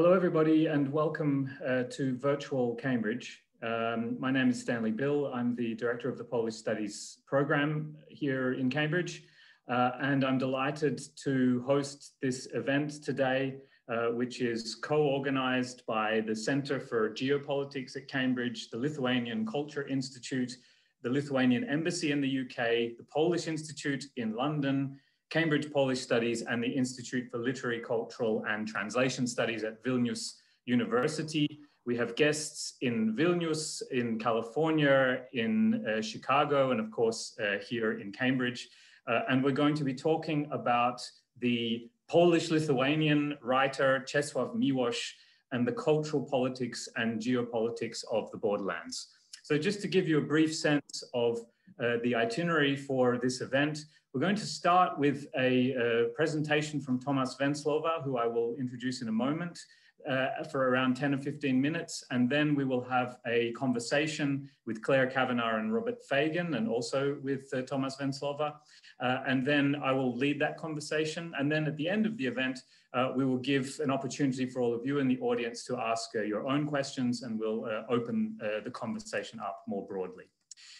Hello, everybody, and welcome uh, to virtual Cambridge. Um, my name is Stanley Bill. I'm the director of the Polish Studies program here in Cambridge, uh, and I'm delighted to host this event today, uh, which is co-organized by the Center for Geopolitics at Cambridge, the Lithuanian Culture Institute, the Lithuanian Embassy in the UK, the Polish Institute in London, Cambridge Polish Studies and the Institute for Literary, Cultural and Translation Studies at Vilnius University. We have guests in Vilnius, in California, in uh, Chicago, and of course uh, here in Cambridge. Uh, and we're going to be talking about the Polish-Lithuanian writer Czesław Miłosz and the cultural politics and geopolitics of the borderlands. So just to give you a brief sense of uh, the itinerary for this event, we're going to start with a, a presentation from Thomas Venclova, who I will introduce in a moment, uh, for around 10 or 15 minutes. And then we will have a conversation with Clare Cavanagh and Robert Faggen, and also with uh, Thomas Venclova. Uh, and then I will lead that conversation. And then at the end of the event, uh, we will give an opportunity for all of you in the audience to ask uh, your own questions, and we'll uh, open the conversation up more broadly.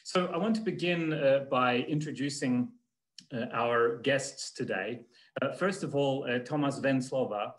So I want to begin by introducing uh, our guests today. Uh, first of all, uh, Thomas Venclova,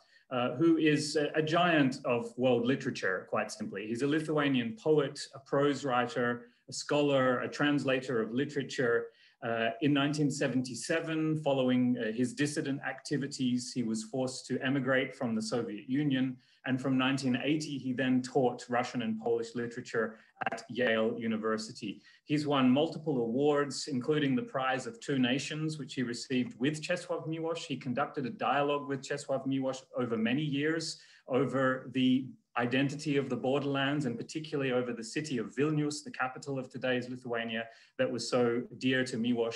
who is a, a giant of world literature, quite simply. He's a Lithuanian poet, a prose writer, a scholar, a translator of literature, uh, in 1977, following uh, his dissident activities, he was forced to emigrate from the Soviet Union. And from 1980, he then taught Russian and Polish literature at Yale University. He's won multiple awards, including the Prize of Two Nations, which he received with Czesław Miłosz. He conducted a dialogue with Czesław Miłosz over many years over the identity of the borderlands and particularly over the city of Vilnius, the capital of today's Lithuania, that was so dear to Miłosz.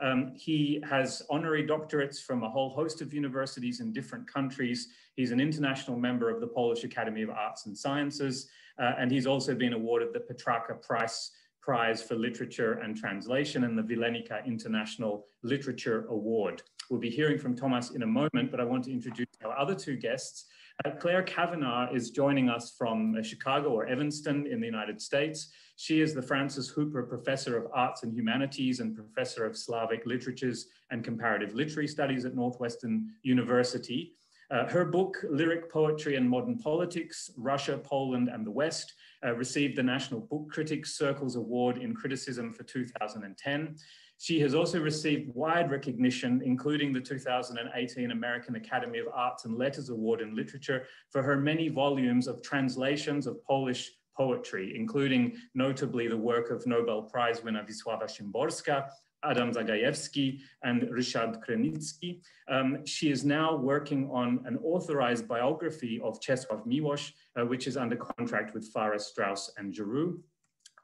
Um, he has honorary doctorates from a whole host of universities in different countries. He's an international member of the Polish Academy of Arts and Sciences, uh, and he's also been awarded the Petrarca Prize, Prize for Literature and Translation and the Vilenica International Literature Award. We'll be hearing from Thomas in a moment, but I want to introduce our other two guests. Uh, Clare Cavanagh is joining us from uh, Chicago or Evanston in the United States. She is the Frances Hooper Professor of Arts and Humanities and Professor of Slavic Literatures and Comparative Literary Studies at Northwestern University. Uh, her book, Lyric Poetry and Modern Politics, Russia, Poland, and the West, uh, received the National Book Critics Circles Award in Criticism for 2010. She has also received wide recognition, including the 2018 American Academy of Arts and Letters Award in Literature for her many volumes of translations of Polish poetry, including notably the work of Nobel Prize winner Wisława Szymborska, Adam Zagajewski, and Ryszard Krynicki. Um, she is now working on an authorized biography of Czesław Miłosz, uh, which is under contract with Farrar, Straus and Giroux.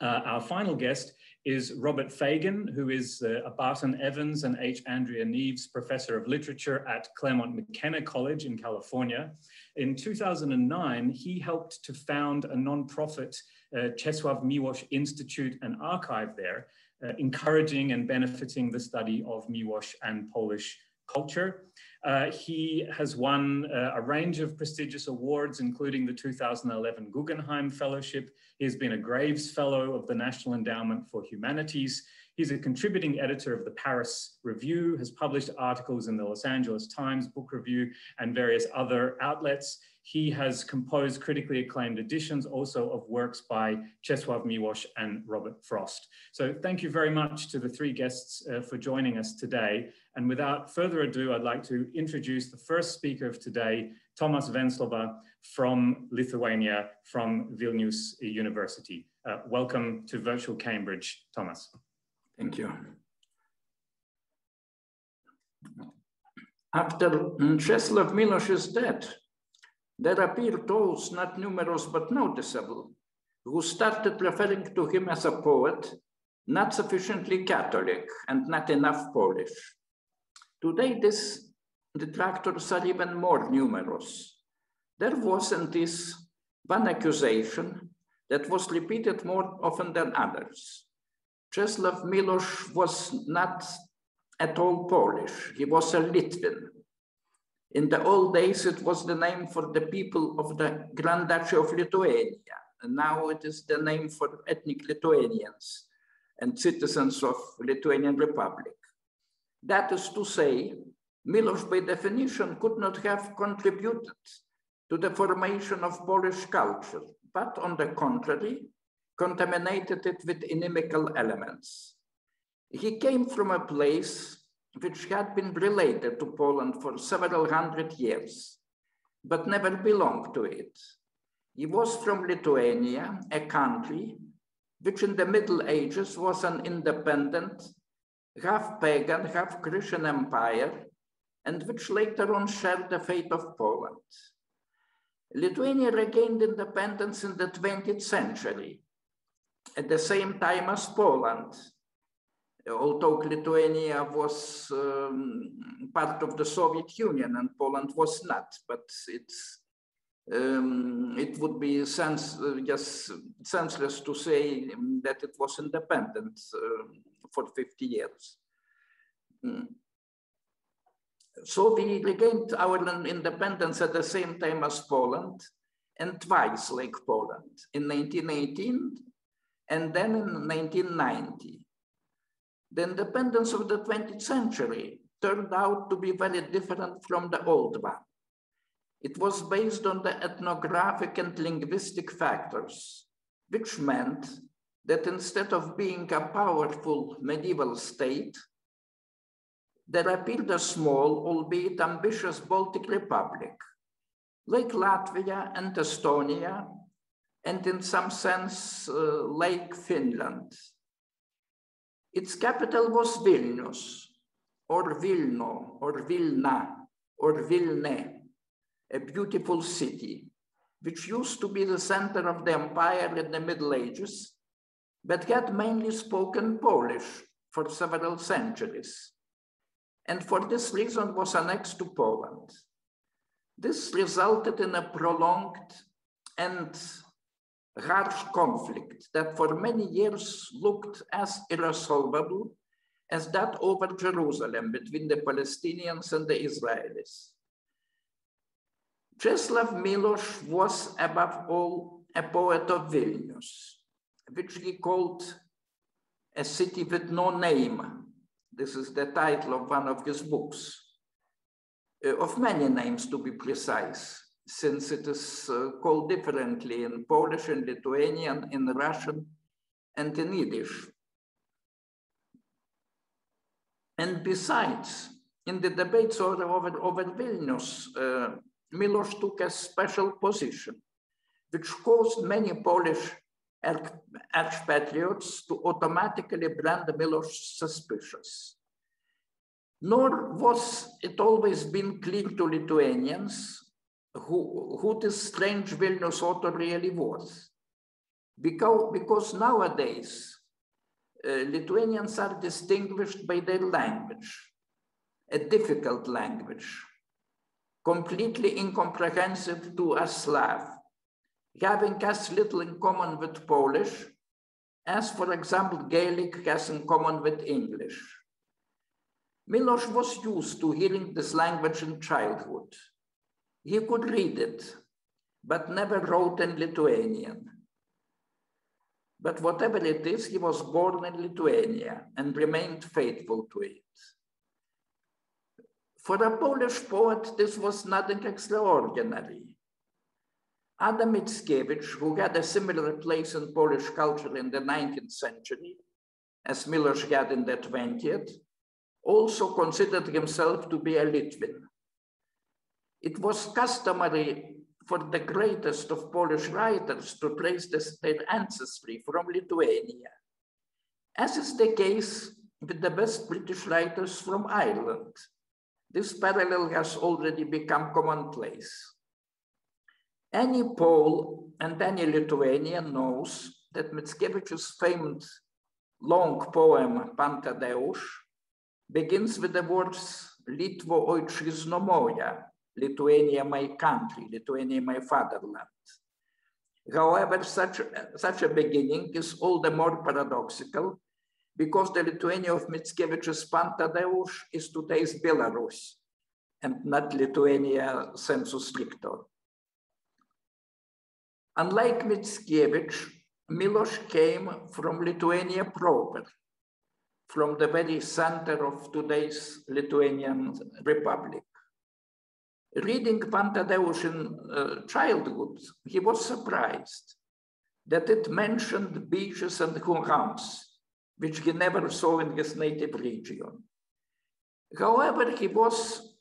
Uh, our final guest is Robert Faggen, who is uh, a Barton Evans and H. Andrea Neves Professor of Literature at Claremont McKenna College in California. In 2009, he helped to found a nonprofit uh, Czesław Miłosz Institute and Archive there, uh, encouraging and benefiting the study of Miłosz and Polish culture. Uh, he has won uh, a range of prestigious awards, including the 2011 Guggenheim Fellowship. He has been a Graves Fellow of the National Endowment for Humanities. He's a contributing editor of the Paris Review, has published articles in the Los Angeles Times Book Review and various other outlets. He has composed critically acclaimed editions also of works by Czesław Miłosz and Robert Frost. So thank you very much to the three guests uh, for joining us today. And without further ado, I'd like to introduce the first speaker of today, Thomas Venclova from Lithuania, from Vilnius University. Uh, welcome to Virtual Cambridge, Thomas. Thank you. After Czesław Miłosz's death, there appeared those, not numerous but noticeable, who started referring to him as a poet, not sufficiently Catholic and not enough Polish. Today, these detractors are even more numerous. There wasn't this one accusation that was repeated more often than others. Czesław Miłosz was not at all Polish. He was a Lithuanian. In the old days, it was the name for the people of the Grand Duchy of Lithuania. And now it is the name for ethnic Lithuanians and citizens of Lithuanian Republic. That is to say, Miłosz by definition could not have contributed to the formation of Polish culture, but on the contrary, contaminated it with inimical elements. He came from a place which had been related to Poland for several hundred years, but never belonged to it. He was from Lithuania, a country which in the Middle Ages was an independent, half pagan, half Christian empire, and which later on shared the fate of Poland. Lithuania regained independence in the 20th century, at the same time as Poland, although Lithuania was um, part of the Soviet Union and Poland was not, but it's um, it would be sense, uh, just senseless to say that it was independent uh, for 50 years. Mm. So we regained our independence at the same time as Poland and twice like Poland in 1918 and then in 1990. The independence of the 20th century turned out to be very different from the old one. It was based on the ethnographic and linguistic factors, which meant that instead of being a powerful medieval state, there appeared a small, albeit ambitious Baltic Republic, like Latvia and Estonia, and in some sense, uh, like Finland. Its capital was Vilnius, or Vilno, or Vilna, or Vilne, a beautiful city, which used to be the center of the empire in the Middle Ages, but had mainly spoken Polish for several centuries. And for this reason was annexed to Poland. This resulted in a prolonged and harsh conflict that for many years looked as irresolvable as that over Jerusalem between the Palestinians and the Israelis. Czesław Milosz was above all a poet of Vilnius, which he called a city with no name. This is the title of one of his books, uh, of many names to be precise since it is uh, called differently in Polish, in Lithuanian, in Russian, and in Yiddish. And besides, in the debates over, over, over Vilnius, uh, Milosz took a special position, which caused many Polish expatriates to automatically brand Milosz suspicious. Nor was it always been clear to Lithuanians who, who this strange Vilnius author really was. Because, because nowadays, uh, Lithuanians are distinguished by their language, a difficult language, completely incomprehensible to a Slav, having as little in common with Polish as, for example, Gaelic has in common with English. Milosz was used to hearing this language in childhood. He could read it, but never wrote in Lithuanian. But whatever it is, he was born in Lithuania and remained faithful to it. For a Polish poet, this was nothing extraordinary. Adam Mickiewicz, who had a similar place in Polish culture in the 19th century, as Milosz had in the 20th, also considered himself to be a Lithuanian. It was customary for the greatest of Polish writers to trace their ancestry from Lithuania, as is the case with the best British writers from Ireland. This parallel has already become commonplace. Any Pole and any Lithuanian knows that Mickiewicz's famous long poem Pan Tadeusz begins with the words Litwo ojczyzno moja, Lithuania my country, Lithuania my fatherland. However, such, such a beginning is all the more paradoxical because the Lithuania of Mickiewicz's Pan Tadeusz is today's Belarus, and not Lithuania sensu stricto. Unlike Mickiewicz, Milosz came from Lithuania proper, from the very center of today's Lithuanian Republic. Reading Pan Tadeusz in uh, childhood, he was surprised that it mentioned beaches and hurrams, which he never saw in his native region. However, he was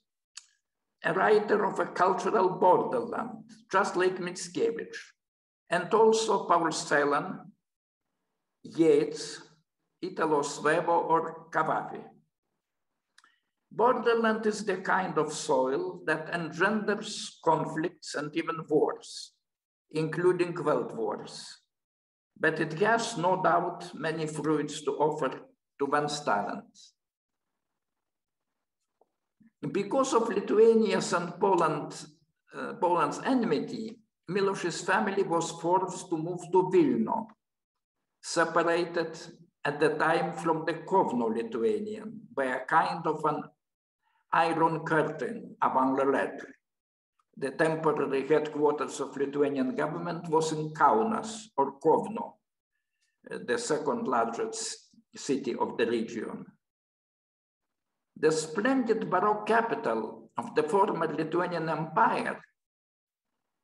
a writer of a cultural borderland, just like Mickiewicz, and also Paul Celan, Yeats, Italo Svevo, or Cavafy. Borderland is the kind of soil that engenders conflicts and even wars, including world wars. But it has no doubt many fruits to offer to one's talents. Because of Lithuania's and Poland, uh, Poland's enmity, Milosz's family was forced to move to Vilno, separated at the time from the Kovno Lithuanian by a kind of an iron curtain avant la lettre. The temporary headquarters of Lithuanian government was in Kaunas or Kovno, the second largest city of the region. The splendid Baroque capital of the former Lithuanian Empire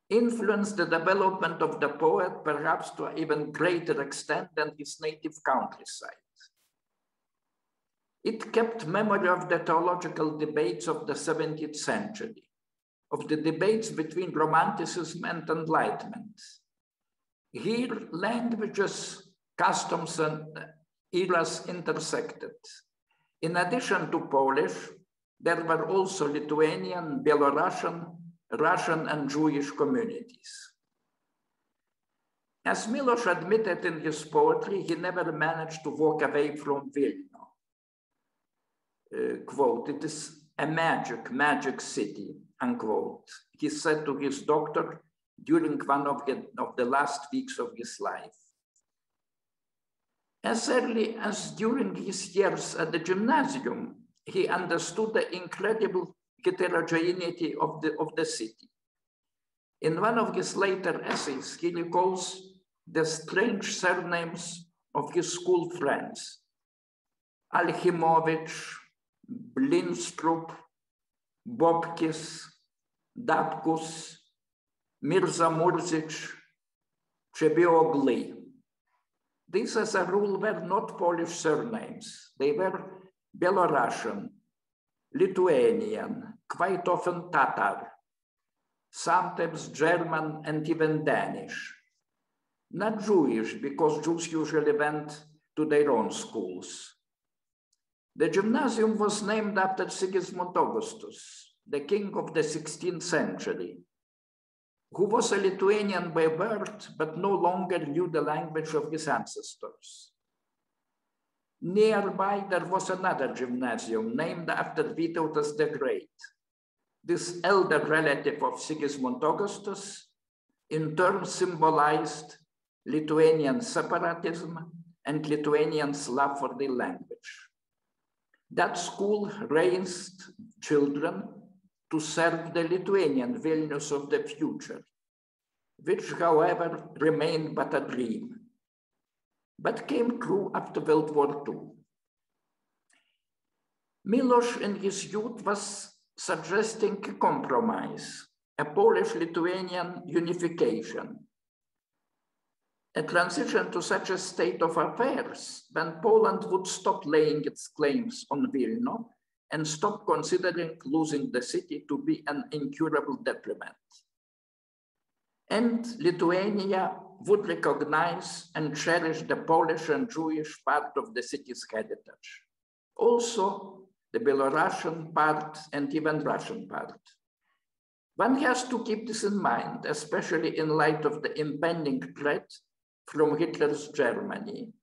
influenced the development of the poet perhaps to an even greater extent than his native countryside. It kept memory of the theological debates of the 17th century, of the debates between Romanticism and Enlightenment. Here, languages, customs, and eras intersected. In addition to Polish, there were also Lithuanian, Belarusian, Russian, and Jewish communities. As Milosz admitted in his poetry, he never managed to walk away from Vilna. Uh, quote, it is a magic, magic city, unquote. He said to his doctor during one of the, of the last weeks of his life. As early as during his years at the gymnasium, he understood the incredible heterogeneity of the, of the city. In one of his later essays, he recalls the strange surnames of his school friends, Alhimovich, Blinstrup, Bobkis, Dapkus, Mirza Murzic, Chebiogli. These, as a rule, were not Polish surnames. They were Belarusian, Lithuanian, quite often Tatar, sometimes German and even Danish. Not Jewish, because Jews usually went to their own schools. The gymnasium was named after Sigismund Augustus, the king of the 16th century, who was a Lithuanian by birth, but no longer knew the language of his ancestors. Nearby, there was another gymnasium named after Vytautas the Great. This elder relative of Sigismund Augustus in turn symbolized Lithuanian separatism and Lithuanians' love for the language. That school raised children to serve the Lithuanian Vilnius of the future, which, however, remained but a dream, but came true after World War II. Milosz in his youth was suggesting a compromise, a Polish-Lithuanian unification, a transition to such a state of affairs when Poland would stop laying its claims on Vilno and stop considering losing the city to be an incurable detriment. And Lithuania would recognize and cherish the Polish and Jewish part of the city's heritage. Also, the Belarusian part and even Russian part. One has to keep this in mind, especially in light of the impending threat from Hitler's Germany.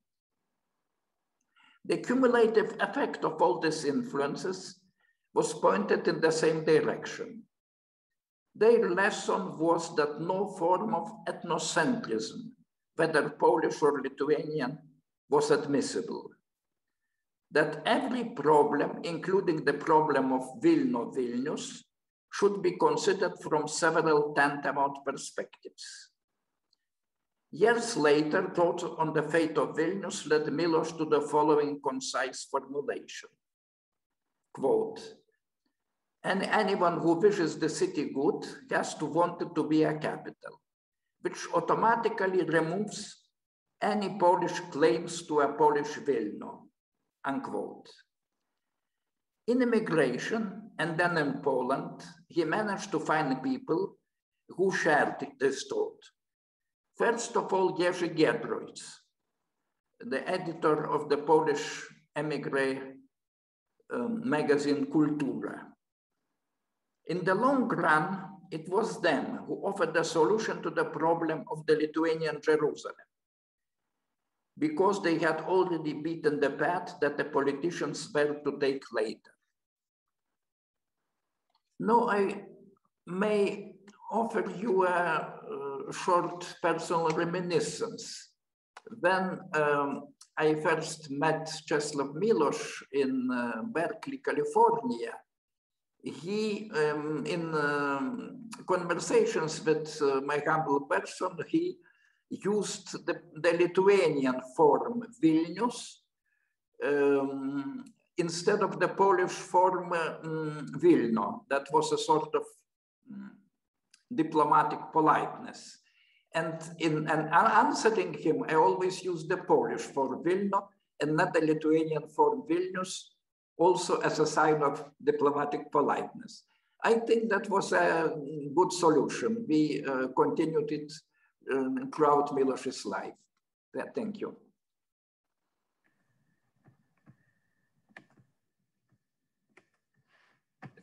The cumulative effect of all these influences was pointed in the same direction. Their lesson was that no form of ethnocentrism, whether Polish or Lithuanian, was admissible. that every problem, including the problem of Vilno Vilnius, should be considered from several tantamount perspectives. Years later, thoughts on the fate of Vilnius led Miłosz to the following concise formulation. Quote, and anyone who wishes the city good has to want it to be a capital, which automatically removes any Polish claims to a Polish Vilno, unquote. In immigration and then in Poland, he managed to find people who shared this thought. First of all, Jerzy Giedroyc, the editor of the Polish emigre um, magazine Kultura. In the long run, it was them who offered the solution to the problem of the Lithuanian Jerusalem because they had already beaten the path that the politicians were to take later. Now I may offer you a, a short personal reminiscence. When um, I first met Czesław Milosz in uh, Berkeley, California, he, um, in um, conversations with uh, my humble person, he used the, the Lithuanian form Vilnius um, instead of the Polish form um, Vilno. That was a sort of um, diplomatic politeness. And in and answering him, I always use the Polish for Vilno and not the Lithuanian for Vilnius, also as a sign of diplomatic politeness. I think that was a good solution. We uh, continued it um, throughout Miłosz's life. Yeah, thank you.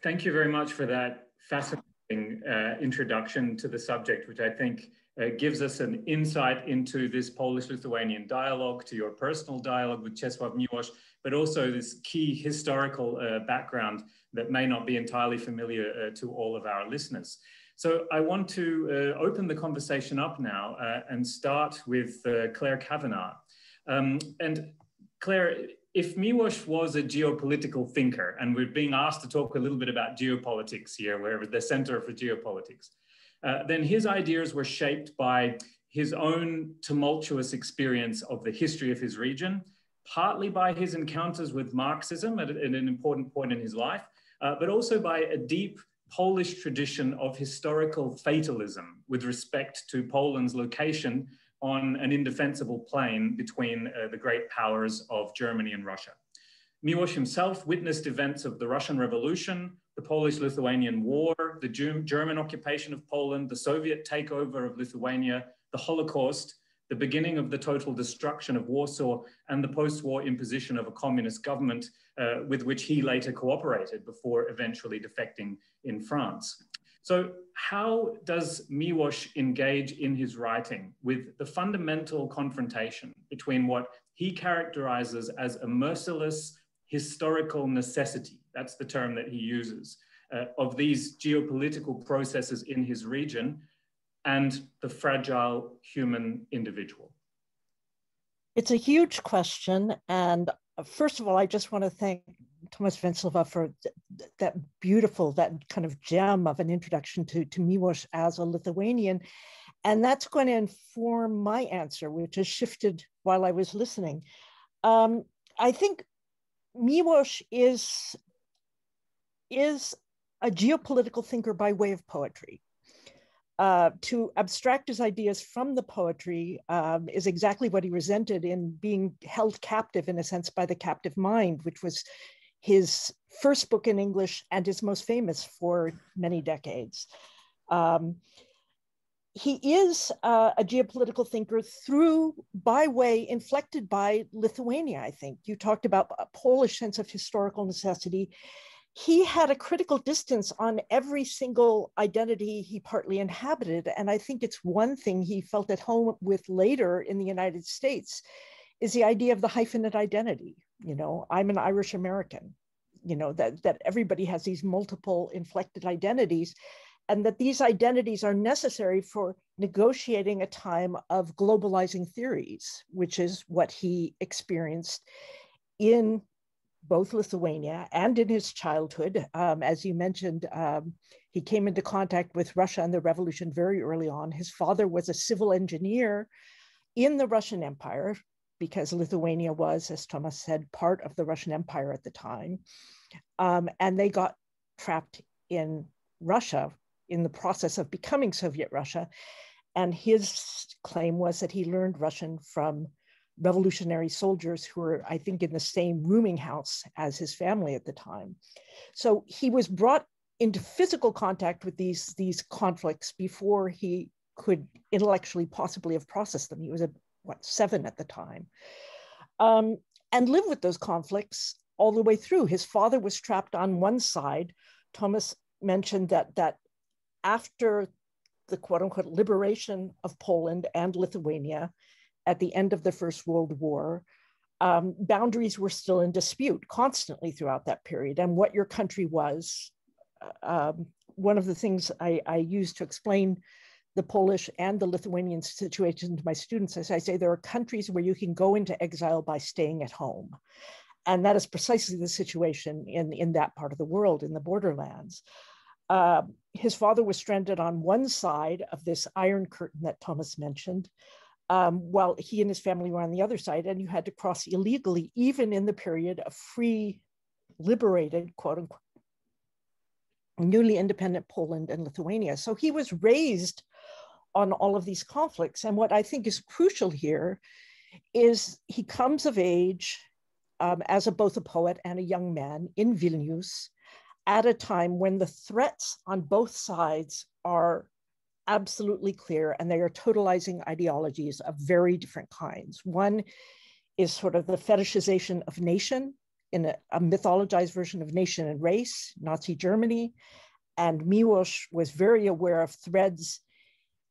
Thank you very much for that fascinating uh, introduction to the subject, which I think uh, gives us an insight into this Polish-Lithuanian dialogue, to your personal dialogue with Czesław Miłosz, but also this key historical uh, background that may not be entirely familiar uh, to all of our listeners. So I want to uh, open the conversation up now uh, and start with Clare Cavanagh. Um, and Clare, if Miłosz was a geopolitical thinker, and we're being asked to talk a little bit about geopolitics here, where the center for geopolitics, uh, then his ideas were shaped by his own tumultuous experience of the history of his region, partly by his encounters with Marxism at, at an important point in his life, uh, but also by a deep Polish tradition of historical fatalism with respect to Poland's location on an indefensible plane between uh, the great powers of Germany and Russia. Miłosz himself witnessed events of the Russian Revolution, the Polish-Lithuanian War, the German occupation of Poland, the Soviet takeover of Lithuania, the Holocaust, the beginning of the total destruction of Warsaw, and the post-war imposition of a communist government uh, with which he later cooperated before eventually defecting in France. So how does Miłosz engage in his writing with the fundamental confrontation between what he characterizes as a merciless historical necessity, that's the term that he uses, uh, of these geopolitical processes in his region and the fragile human individual? It's a huge question. And first of all, I just want to thank Thomas Venclova for th that beautiful, that kind of gem of an introduction to, to Miłosz as a Lithuanian. And that's going to inform my answer, which has shifted while I was listening. Um, I think Miłosz is, is a geopolitical thinker by way of poetry. Uh, to abstract his ideas from the poetry um, is exactly what he resented in being held captive, in a sense, by the captive mind, which was his first book in English and his most famous for many decades. Um, he is uh, a geopolitical thinker through, by way, inflected by Lithuania, I think. You talked about a Polish sense of historical necessity he had a critical distance on every single identity he partly inhabited. And I think it's one thing he felt at home with later in the United States is the idea of the hyphenate identity. You know, I'm an Irish American, you know, that, that everybody has these multiple inflected identities and that these identities are necessary for negotiating a time of globalizing theories, which is what he experienced in both Lithuania and in his childhood. Um, as you mentioned, um, he came into contact with Russia and the revolution very early on. His father was a civil engineer in the Russian Empire because Lithuania was, as Thomas said, part of the Russian Empire at the time. Um, and they got trapped in Russia in the process of becoming Soviet Russia. And his claim was that he learned Russian from revolutionary soldiers who were, I think, in the same rooming house as his family at the time. So he was brought into physical contact with these, these conflicts before he could intellectually possibly have processed them. He was a what seven at the time, um, and lived with those conflicts all the way through. His father was trapped on one side. Thomas mentioned that that after the quote unquote liberation of Poland and Lithuania at the end of the First World War, um, boundaries were still in dispute constantly throughout that period. And what your country was, uh, um, one of the things I, I use to explain the Polish and the Lithuanian situation to my students as I say there are countries where you can go into exile by staying at home. And that is precisely the situation in, in that part of the world, in the borderlands. Uh, his father was stranded on one side of this iron curtain that Thomas mentioned, um, while he and his family were on the other side, and you had to cross illegally, even in the period of free, liberated, quote unquote, newly independent Poland and Lithuania. So he was raised on all of these conflicts. And what I think is crucial here is he comes of age um, as a, both a poet and a young man in Vilnius at a time when the threats on both sides are absolutely clear and they are totalizing ideologies of very different kinds. One is sort of the fetishization of nation in a, a mythologized version of nation and race, Nazi Germany. And Miłosz was very aware of threads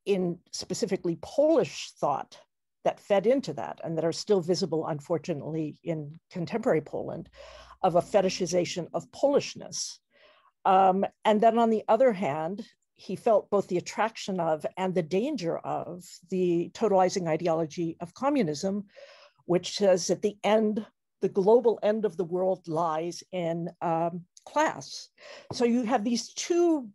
in specifically Polish thought that fed into that and that are still visible, unfortunately, in contemporary Poland, of a fetishization of Polishness. Um, and then on the other hand, he felt both the attraction of and the danger of the totalizing ideology of communism, which says that the end, the global end of the world lies in um, class. So you have these two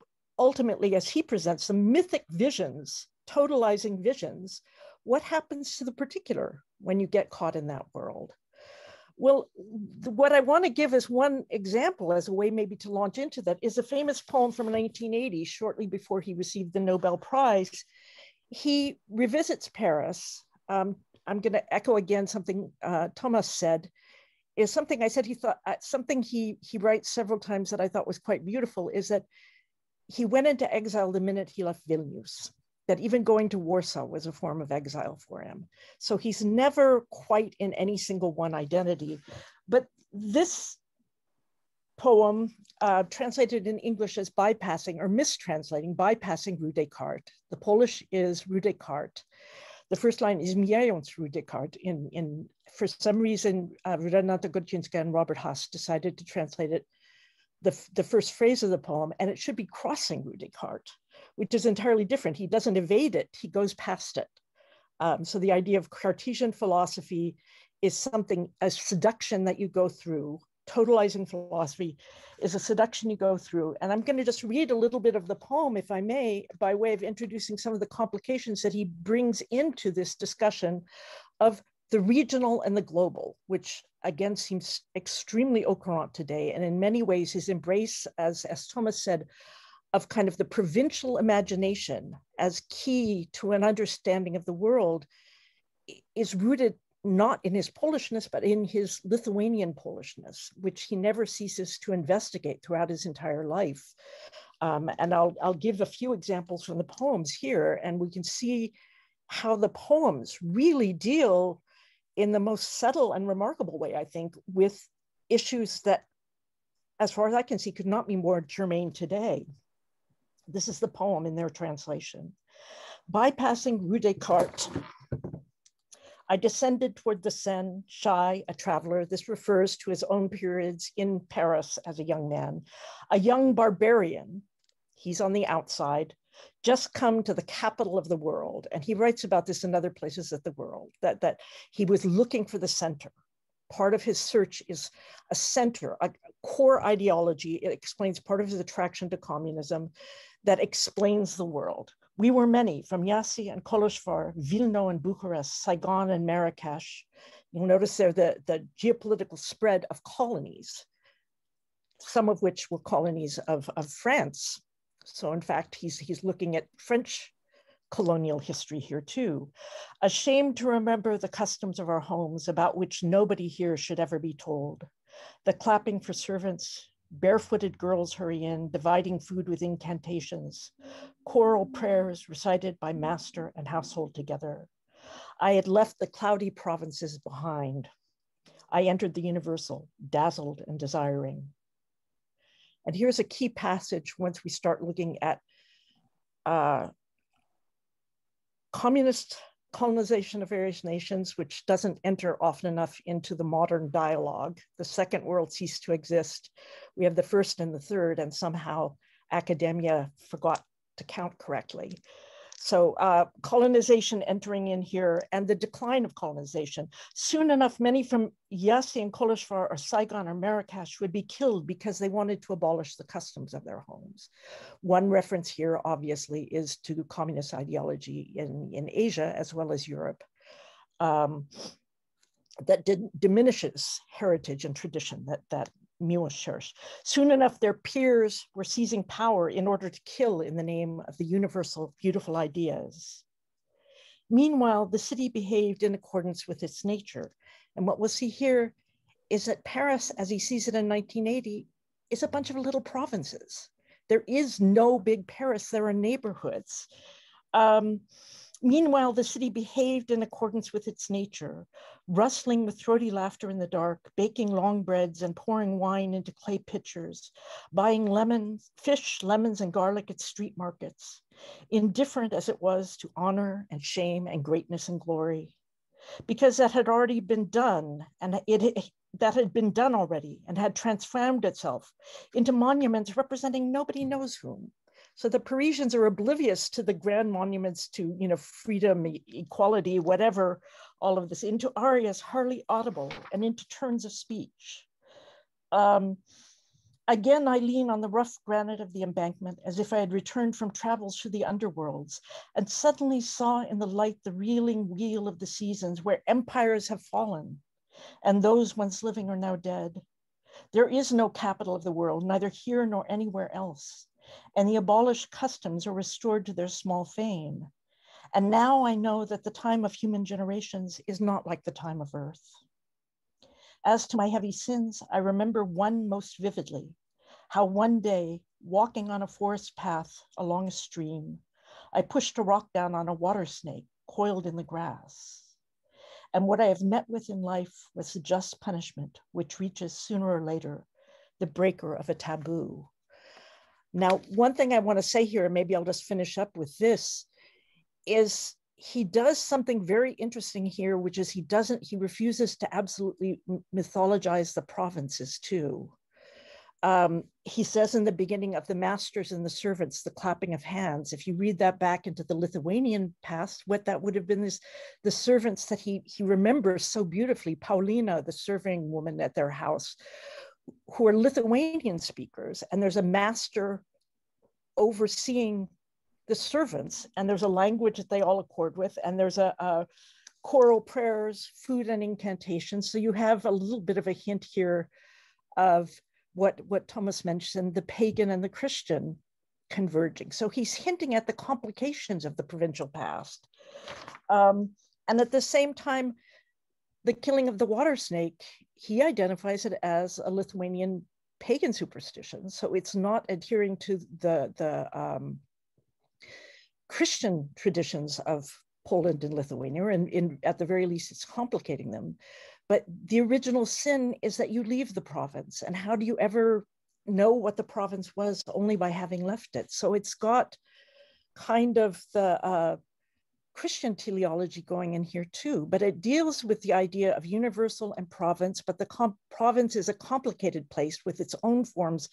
ultimately, as he presents the mythic visions, totalizing visions, what happens to the particular when you get caught in that world? Well, what I want to give as one example, as a way maybe to launch into that, is a famous poem from 1980, shortly before he received the Nobel Prize. He revisits Paris. Um, I'm going to echo again something uh, Thomas said is something I said he thought uh, something he he writes several times that I thought was quite beautiful is that he went into exile the minute he left Vilnius that even going to Warsaw was a form of exile for him. So he's never quite in any single one identity. But this poem, uh, translated in English as bypassing or mistranslating, bypassing Rue Descartes. The Polish is Rue Descartes. The first line is mijając Rue Descartes. In, in, for some reason, uh, Renata and Robert Hass decided to translate it the, the first phrase of the poem, and it should be crossing Descartes, which is entirely different. He doesn't evade it, he goes past it. Um, so the idea of Cartesian philosophy is something, a seduction that you go through. Totalizing philosophy is a seduction you go through. And I'm going to just read a little bit of the poem, if I may, by way of introducing some of the complications that he brings into this discussion of the regional and the global, which again seems extremely au courant today. And in many ways, his embrace, as, as Thomas said, of kind of the provincial imagination as key to an understanding of the world is rooted not in his Polishness, but in his Lithuanian Polishness, which he never ceases to investigate throughout his entire life. Um, and I'll, I'll give a few examples from the poems here, and we can see how the poems really deal in the most subtle and remarkable way, I think, with issues that, as far as I can see, could not be more germane today. This is the poem in their translation. Bypassing Rue Descartes, I descended toward the Seine, shy, a traveler. This refers to his own periods in Paris as a young man, a young barbarian. He's on the outside, just come to the capital of the world. And he writes about this in other places of the world, that, that he was looking for the center. part of his search is a center, a core ideology. It explains part of his attraction to communism that explains the world. We were many from Jassy and Koloshvar, Vilno and Bucharest, Saigon and Marrakesh. You'll notice there the, the geopolitical spread of colonies, some of which were colonies of, of France. So in fact, he's, he's looking at French colonial history here too. Ashamed to remember the customs of our homes about which nobody here should ever be told. The clapping for servants, barefooted girls hurry in, dividing food with incantations, choral prayers recited by master and household together. I had left the cloudy provinces behind. I entered the universal, dazzled and desiring. And here's a key passage once we start looking at uh, communist colonization of various nations, which doesn't enter often enough into the modern dialogue. The second world ceased to exist. We have the first and the third, and somehow academia forgot to count correctly. So uh, colonization entering in here and the decline of colonization. Soon enough, many from Jassy and Koloshvar or Saigon or Marrakesh would be killed because they wanted to abolish the customs of their homes. One reference here, obviously, is to communist ideology in, in Asia as well as Europe. Um, that did, diminishes heritage and tradition that, that Miłosz. Soon enough, their peers were seizing power in order to kill in the name of the universal beautiful ideas. Meanwhile, the city behaved in accordance with its nature. And what we'll see here is that Paris, as he sees it in 1980, is a bunch of little provinces. There is no big Paris, there are neighborhoods. Um, Meanwhile, the city behaved in accordance with its nature, rustling with throaty laughter in the dark, baking long breads and pouring wine into clay pitchers, buying lemons, fish, lemons, and garlic at street markets, indifferent as it was to honor and shame and greatness and glory. Because that had already been done and it that had been done already and had transformed itself into monuments representing nobody knows whom so the Parisians are oblivious to the grand monuments to, you know, freedom, equality, whatever, all of this, into arias hardly audible and into turns of speech. Um, again, I lean on the rough granite of the embankment as if I had returned from travels through the underworlds and suddenly saw in the light the reeling wheel of the seasons where empires have fallen and those once living are now dead. There is no capital of the world, neither here nor anywhere else and the abolished customs are restored to their small fame. And now I know that the time of human generations is not like the time of earth. As to my heavy sins, I remember one most vividly, how one day, walking on a forest path along a stream, I pushed a rock down on a water snake coiled in the grass. And what I have met with in life was the just punishment, which reaches sooner or later the breaker of a taboo. Now, one thing I want to say here, and maybe I'll just finish up with this, is he does something very interesting here, which is he doesn't, he refuses to absolutely mythologize the provinces too. Um, he says in the beginning of the masters and the servants, the clapping of hands. If you read that back into the Lithuanian past, what that would have been is the servants that he he remembers so beautifully. Paulina, the serving woman at their house, who are Lithuanian speakers, and there's a master overseeing the servants, and there's a language that they all accord with, and there's a, a choral prayers, food and incantations. So you have a little bit of a hint here of what, what Thomas mentioned, the pagan and the Christian converging. So he's hinting at the complications of the provincial past. Um, and at the same time, the killing of the water snake he identifies it as a Lithuanian pagan superstition. So it's not adhering to the, the um, Christian traditions of Poland and Lithuania, and in, at the very least, it's complicating them. But the original sin is that you leave the province. And how do you ever know what the province was only by having left it? So it's got kind of the uh, Christian teleology going in here too, but it deals with the idea of universal and province, but the province is a complicated place with its own forms.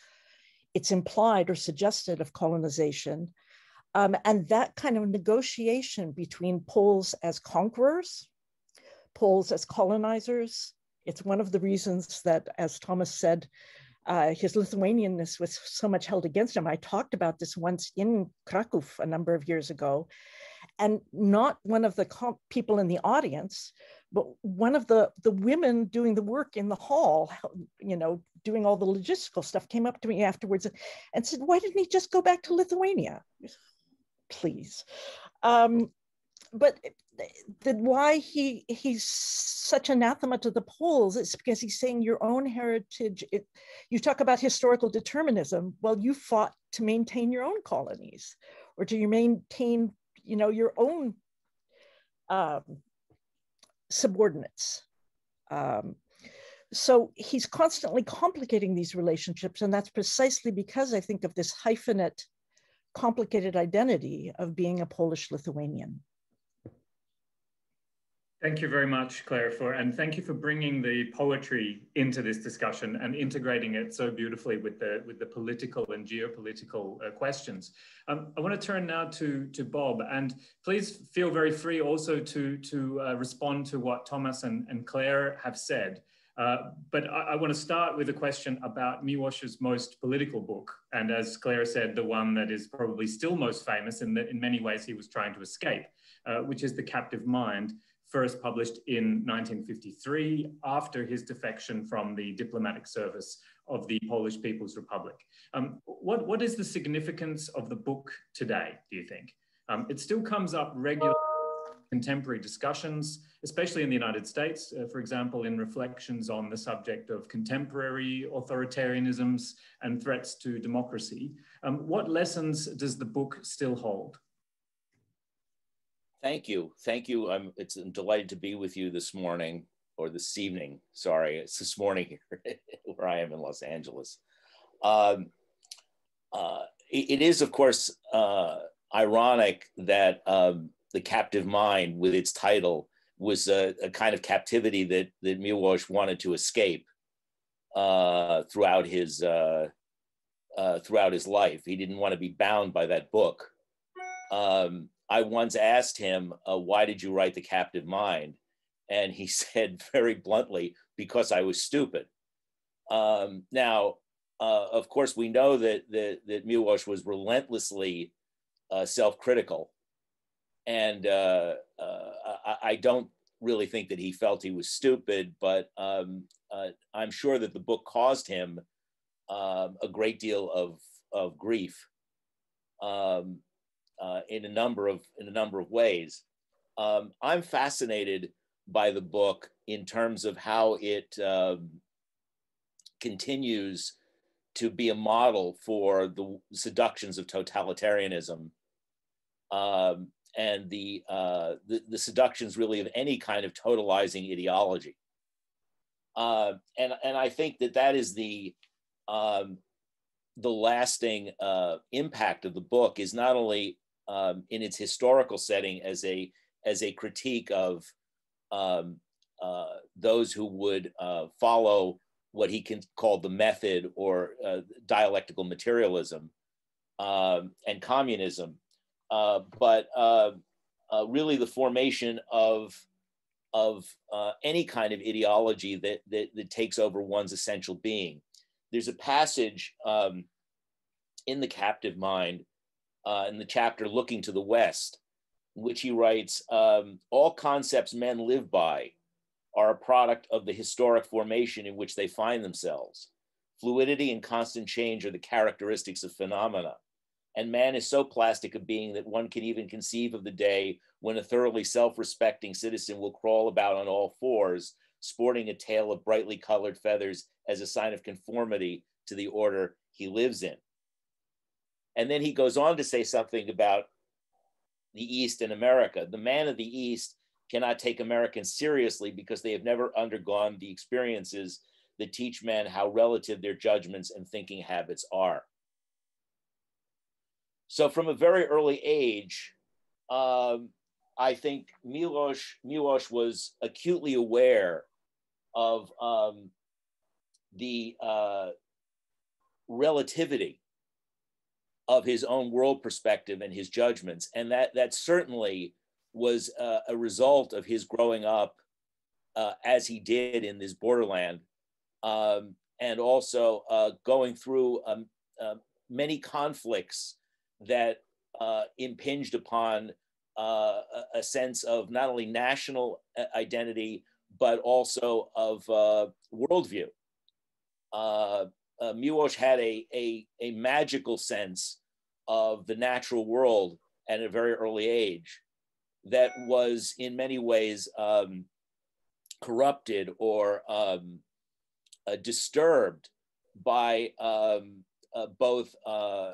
It's implied or suggested of colonization. Um, and that kind of negotiation between Poles as conquerors, Poles as colonizers, It's one of the reasons that, as Thomas said, uh, his Lithuanianness was so much held against him. I talked about this once in Krakow a number of years ago, and not one of the people in the audience, but one of the the women doing the work in the hall, you know, doing all the logistical stuff, came up to me afterwards and said, "Why didn't he just go back to Lithuania?" Please. Um, but the, why he he's such anathema to the Poles is because he's saying your own heritage. It, you talk about historical determinism. Well, you fought to maintain your own colonies, or to maintain, you know, your own um, subordinates. Um, so he's constantly complicating these relationships, and that's precisely because I think of this hyphenate, complicated identity of being a Polish Lithuanian. Thank you very much, Clare, for and thank you for bringing the poetry into this discussion and integrating it so beautifully with the with the political and geopolitical uh, questions. Um, I want to turn now to to Bob, and please feel very free also to to uh, respond to what Thomas and, and Clare have said. Uh, but I, I, want to start with a question about Miłosz's most political book, and as Clare said, the one that is probably still most famous, and that in many ways he was trying to escape, uh, which is The Captive Mind first published in 1953 after his defection from the diplomatic service of the Polish People's Republic. Um, what, what is the significance of the book today, do you think? Um, it still comes up regularly in contemporary discussions, especially in the United States, uh, for example, in reflections on the subject of contemporary authoritarianisms and threats to democracy. Um, what lessons does the book still hold? Thank you. Thank you. I'm, it's I'm delighted to be with you this morning or this evening. Sorry, it's this morning here where I am in Los Angeles. Um, uh, it, it is, of course, uh, ironic that um, The Captive Mind, with its title, was a, a, kind of captivity that, that Miłosz wanted to escape uh, throughout, his, uh, uh, throughout his life. He didn't want to be bound by that book. Um, I once asked him, uh, Why did you write The Captive Mind? And he said very bluntly, Because I was stupid. Um, now, uh, of course, we know that, that, that Miłosz was relentlessly uh, self critical. And uh, uh, I, I, don't really think that he felt he was stupid, but um, uh, I'm sure that the book caused him um, a great deal of, of grief. Um, uh, in a number of in a number of ways. Um, I'm fascinated by the book in terms of how it um, continues to be a model for the seductions of totalitarianism um, and the, uh, the, the seductions really of any kind of totalizing ideology. Uh, and and I think that that is the um, the lasting uh, impact of the book is not only um, in its historical setting as a as a critique of um, uh, those who would uh, follow what he can call the method or uh, dialectical materialism um, and communism, uh, but uh, uh, really the formation of of any kind of ideology that, that, that takes over one's essential being. There's a passage um, in the captive mind uh, in the chapter Looking to the West, in which he writes um, All concepts men live by are a product of the historic formation in which they find themselves. Fluidity and constant change are the characteristics of phenomena. And man is so plastic a being that one can even conceive of the day when a thoroughly self respecting citizen will crawl about on all fours, sporting a tail of brightly colored feathers as a sign of conformity to the order he lives in. And then he goes on to say something about the East and America. The man of the East cannot take Americans seriously because they have never undergone the experiences that teach men how relative their judgments and thinking habits are. So, from a very early age, um, I think Miłosz, Miłosz was acutely aware of um, the uh, relativity of his own world perspective and his judgments. And that, that certainly was uh, a result of his growing up uh, as he did in this borderland, um, and also uh, going through um, uh, many conflicts that uh, impinged upon uh, a sense of not only national identity, but also of worldview. Uh, Miłosz had a, a, a magical sense of the natural world at a very early age that was in many ways um, corrupted or um, uh, disturbed by um, uh, both uh, uh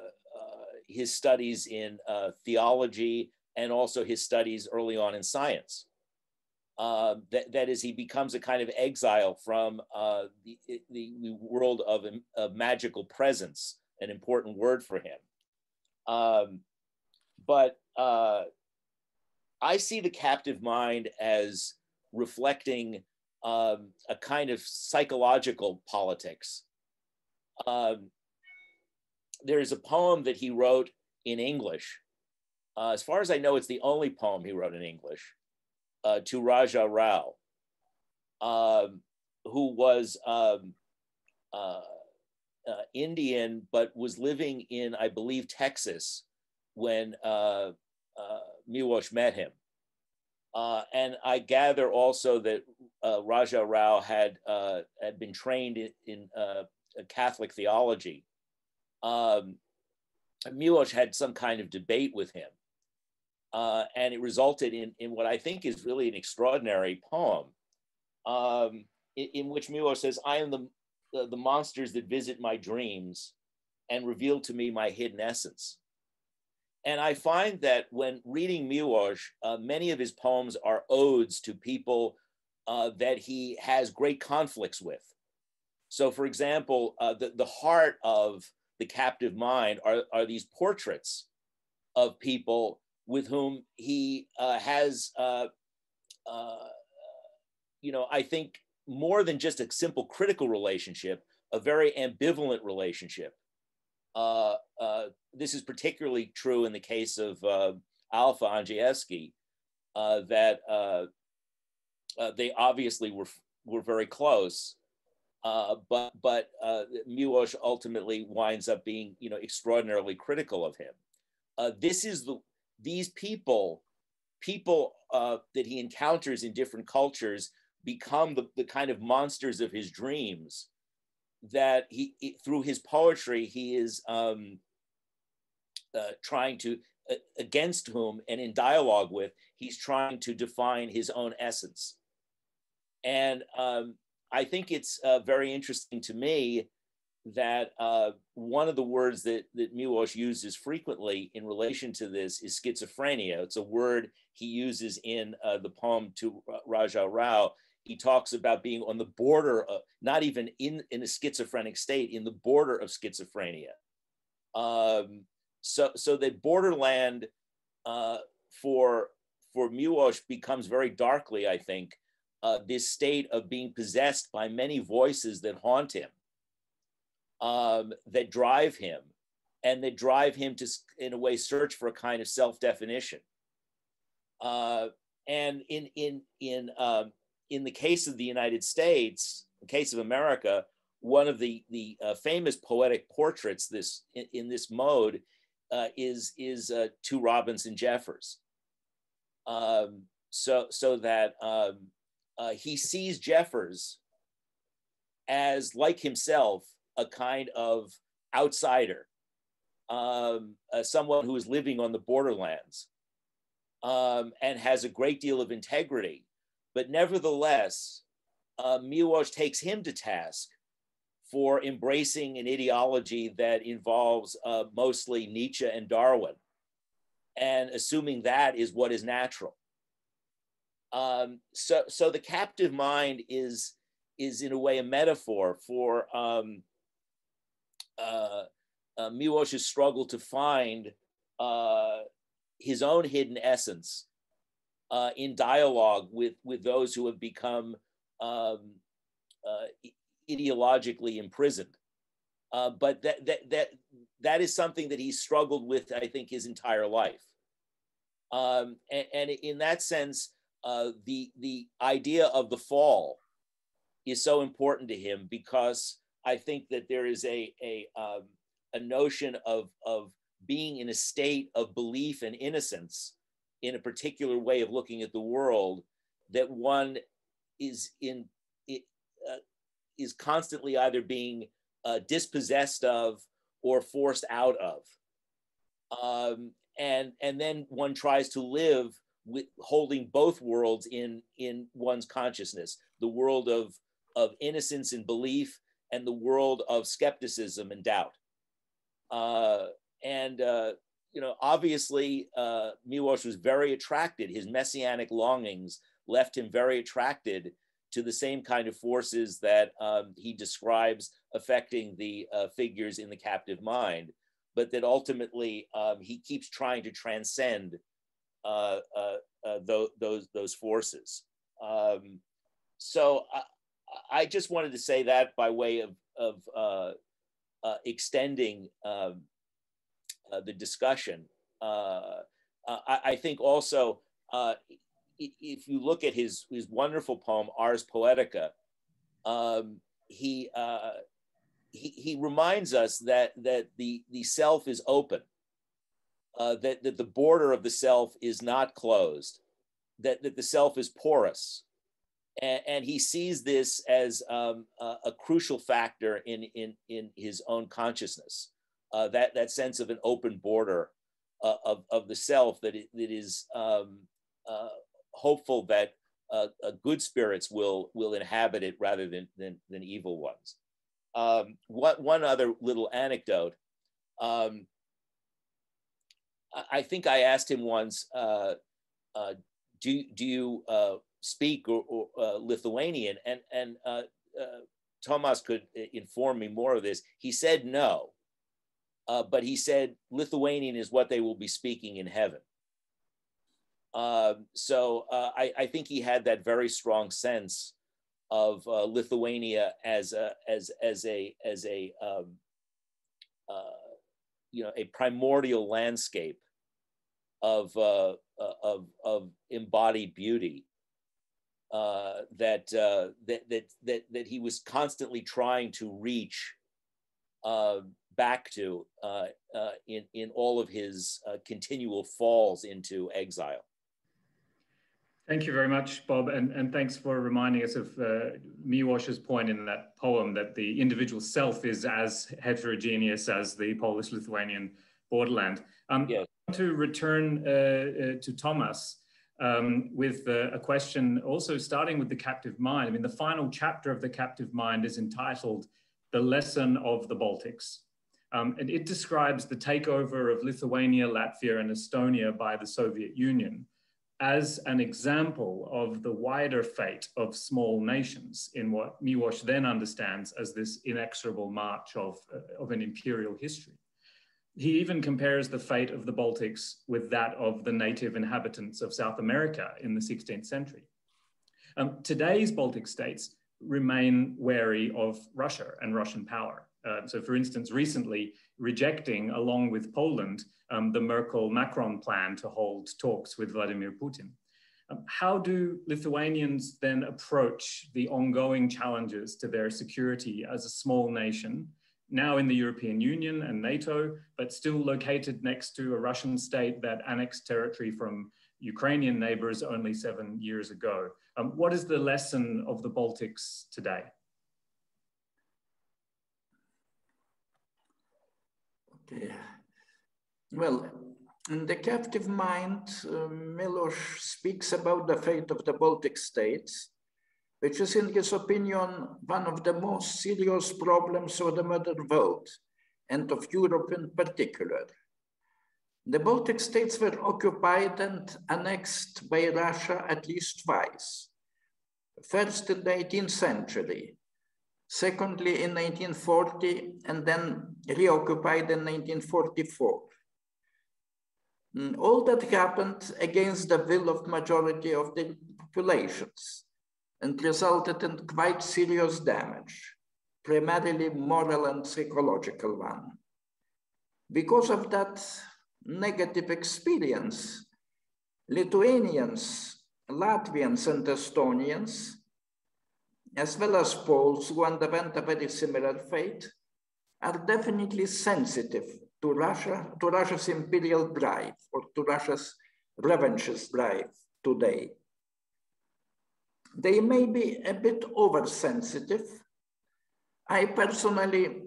his studies in uh, theology and also his studies early on in science. Uh, that, that is, he becomes a kind of exile from the, the, the, world of, of, magical presence, an important word for him. Um, but I see the captive mind as reflecting um, a kind of psychological politics. Um, there's a poem that he wrote in English. Uh, as far as I know, it's the only poem he wrote in English uh, to Raja Rao, um, who was um, uh, uh, Indian but was living in, I believe, Texas when uh, uh, Miłosz met him. Uh, and I gather also that uh, Raja Rao had uh, had been trained in, in Catholic theology. Um, had some kind of debate with him, uh, and it resulted in, in what I think is really an extraordinary poem, um, in, in, which Miłosz says, "I am the, the the monsters that visit my dreams, and reveal to me my hidden essence." And I find that when reading Miłosz, uh, many of his poems are odes to people uh, that he has great conflicts with. So, for example, uh, the, the heart of the captive mind are, are these portraits of people with whom he uh, has, uh, uh, you know, I think more than just a simple critical relationship, a very ambivalent relationship. Uh, uh, this is particularly true in the case of uh, Alpha Andrzejewski, uh, that uh, they obviously were were very close, but but Miłosz ultimately winds up being you know extraordinarily critical of him. this is the these people people that he encounters in different cultures become the, the kind of monsters of his dreams that he, through his poetry he is um, uh, trying to uh, against whom and in dialogue with he's trying to define his own essence and um, i think it's uh, very interesting to me that uh, one of the words that, that Miłosz uses frequently in relation to this is schizophrenia. It's a word he uses in uh, the poem to Raja Rao he talks about being on the border of not even in, in a schizophrenic state, in the border of schizophrenia. Um, so, so that borderland uh, for for Miłosz becomes very darkly, I think, uh, this state of being possessed by many voices that haunt him, um, that drive him, and that drive him to, in a way, search for a kind of self-definition. Uh, and in in in um, in the case of the United States, the case of America, one of the the uh, famous poetic portraits this in, in this mode uh, is is uh, to Robinson Jeffers. Um, so so that um, uh, he sees Jeffers as like himself a kind of outsider, um, uh, someone who is living on the borderlands um, and has a great deal of integrity but nevertheless, uh, takes him to task for embracing an ideology that involves uh, mostly Nietzsche and Darwin, and assuming that is what is natural. Um, so, so the captive mind is is in a way a metaphor for um, uh, uh, struggle to find uh, his own hidden essence uh, in dialogue with, with those who have become um, uh, ideologically imprisoned. Uh, but that, that, that, that is something that he struggled with, I think, his entire life. Um, and, and, in that sense, uh, the the idea of the fall is so important to him because I think that there is a a um, a notion of of being in a state of belief and innocence in a particular way of looking at the world that one is in it uh, is constantly either being uh, dispossessed of or forced out of. Um, and and then one tries to live with holding both worlds in in one's consciousness the world of of innocence and belief and the world of skepticism and doubt. Uh, and uh, you know obviously uh, was very attracted his messianic longings left him very attracted to the same kind of forces that um, he describes affecting the uh, figures in the captive mind but that ultimately um, he keeps trying to transcend uh, uh, uh, those, those, those forces. Um, so I, I, just wanted to say that by way of, of uh, uh, extending um, uh, the discussion. I, I, think also, if you look at his, his wonderful poem, Ars Poetica, um, he he, he reminds us that that the the self is open, uh, that that the border of the self is not closed, that that the self is porous, and, and he sees this as um, a, a, crucial factor in in in his own consciousness, uh, that that sense of an open border uh, of of the self that it, that is um, uh, hopeful that uh, uh, good spirits will will inhabit it rather than than, than evil ones. Um, what, one other little anecdote. Um, I, think I asked him once, uh, do, do you speak or, or Lithuanian? And, and Thomas could inform me more of this. He said no, but he said Lithuanian is what they will be speaking in heaven. Um, so I, I, think he had that very strong sense of uh, Lithuania as a as as a as a um, uh, you know a primordial landscape of uh, uh of of embodied beauty uh, that, uh, that that that that he was constantly trying to reach back to in in all of his continual falls into exile. Thank you very much, Bob, and, and thanks for reminding us of uh, Miłosz's point in that poem that the individual self is as heterogeneous as the Polish-Lithuanian borderland. Um, yes. I want to return uh, uh, to Thomas um, with uh, a question also starting with the captive mind. I mean, the final chapter of the captive mind is entitled The Lesson of the Baltics. Um, and it describes the takeover of Lithuania, Latvia, and Estonia by the Soviet Union as an example of the wider fate of small nations in what Miłosz then understands as this inexorable march of, uh, of an imperial history. He even compares the fate of the Baltics with that of the native inhabitants of South America in the 16th century. Um, today's Baltic states remain wary of Russia and Russian power. Uh, so, for instance, recently rejecting, along with Poland, um, the Merkel Macron plan to hold talks with Vladimir Putin. Um, how do Lithuanians then approach the ongoing challenges to their security as a small nation, now in the European Union and NATO, but still located next to a Russian state that annexed territory from Ukrainian neighbors only seven years ago? Um, what is the lesson of the Baltics today? Well, in the captive mind, uh, speaks about the fate of the Baltic states, which is, in his opinion, one of the most serious problems of the modern world and of Europe in particular. The Baltic states were occupied and annexed by Russia at least twice. First in the 18th century, secondly in 1940, and then reoccupied in 1944. Mm, all that happened against the will of majority of the populations and resulted in quite serious damage, primarily moral and psychological one. Because of that negative experience, Lithuanians Latvians and Estonians, as well as Poles who underwent a very similar fate, are definitely sensitive to Russia, to Russia's imperial drive or to Russia's revanchist drive today. They may be a bit oversensitive. I personally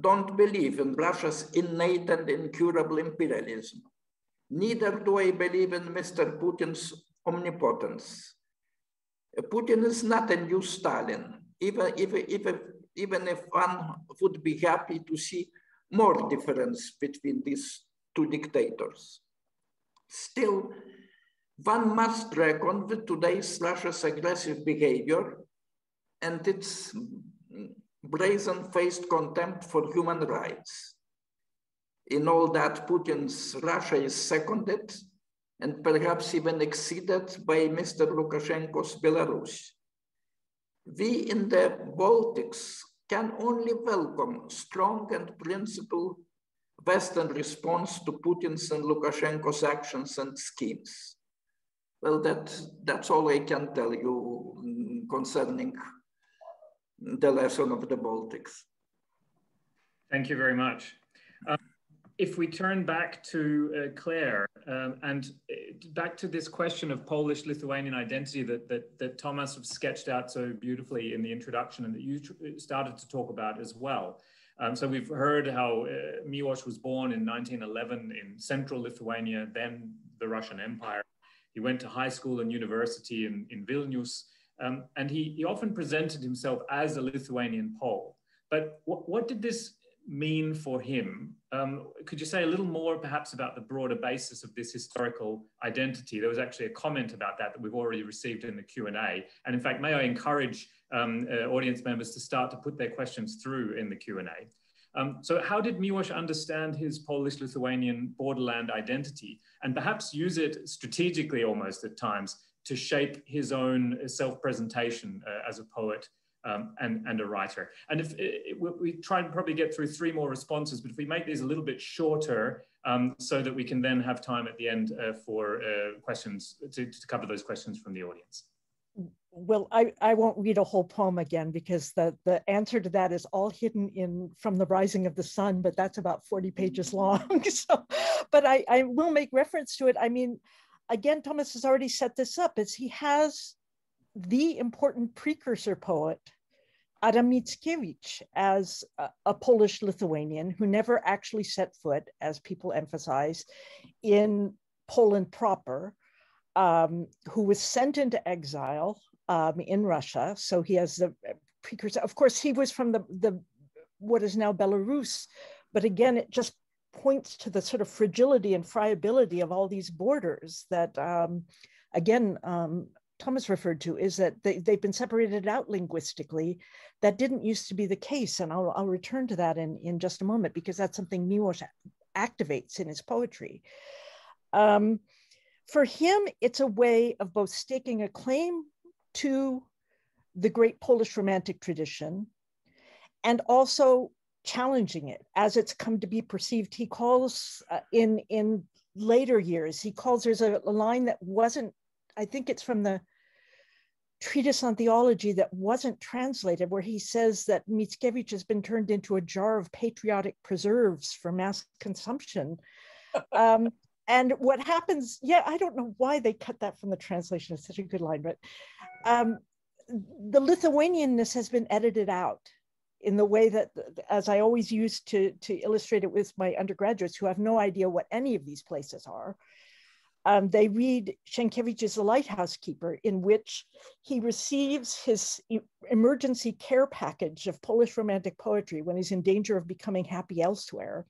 don't believe in Russia's innate and incurable imperialism. Neither do I believe in Mr. Putin's omnipotence. Putin is not a new Stalin, even, even, even, even if one would be happy to see more difference between these two dictators. Still, one must reckon with today's Russia's aggressive behavior and its brazen-faced contempt for human rights. In all that, Putin's Russia is seconded and perhaps even exceeded by Mr. Lukashenko's Belarus. We in the Baltics can only welcome strong and principled Western response to Putin's and Lukashenko's actions and schemes. Well, that, that's all I can tell you mm, concerning the lesson of the Baltics. Thank you very much. Um, if we turn back to uh, Clare um, and uh, back to this question of Polish-Lithuanian identity that, that, that Thomas sketched out so beautifully in the introduction and that you started to talk about as well. Um, so we've heard how uh, Miłosz was born in 1911 in central Lithuania, then the Russian Empire. He went to high school and university in, in Vilnius, um, and he, he often presented himself as a Lithuanian Pole. But what did this mean for him? Um, could you say a little more perhaps about the broader basis of this historical identity? There was actually a comment about that that we've already received in the Q&A. And in fact, may I encourage um, uh, audience members to start to put their questions through in the Q&A. Um, so how did Miłosz understand his Polish-Lithuanian borderland identity and perhaps use it strategically almost at times to shape his own self-presentation uh, as a poet um, and, and a writer? And if it, it, we try and probably get through three more responses, but if we make these a little bit shorter um, so that we can then have time at the end uh, for uh, questions, to, to cover those questions from the audience well, I, I won't read a whole poem again because the, the answer to that is all hidden in From the Rising of the Sun, but that's about 40 pages long. so, but I, I will make reference to it. I mean, again, Thomas has already set this up as he has the important precursor poet, Adam Mickiewicz, as a, a Polish Lithuanian who never actually set foot, as people emphasize, in Poland proper, um, who was sent into exile um, in Russia. So he has the precursor. Of course, he was from the, the what is now Belarus, but again, it just points to the sort of fragility and friability of all these borders that, um, again, um, Thomas referred to is that they, they've been separated out linguistically. That didn't used to be the case. And I'll, I'll return to that in, in just a moment because that's something Miłosz activates in his poetry. Um, for him, it's a way of both staking a claim to the great Polish Romantic tradition and also challenging it as it's come to be perceived. He calls uh, in, in later years, he calls there's a, a line that wasn't, I think it's from the treatise on theology that wasn't translated, where he says that Mickiewicz has been turned into a jar of patriotic preserves for mass consumption. Um, and what happens, yeah, I don't know why they cut that from the translation. It's such a good line, but um, the Lithuanianness has been edited out in the way that, as I always use to, to illustrate it with my undergraduates who have no idea what any of these places are, um, they read Sienkiewicz's The Lighthouse Keeper, in which he receives his emergency care package of Polish Romantic poetry when he's in danger of becoming happy elsewhere.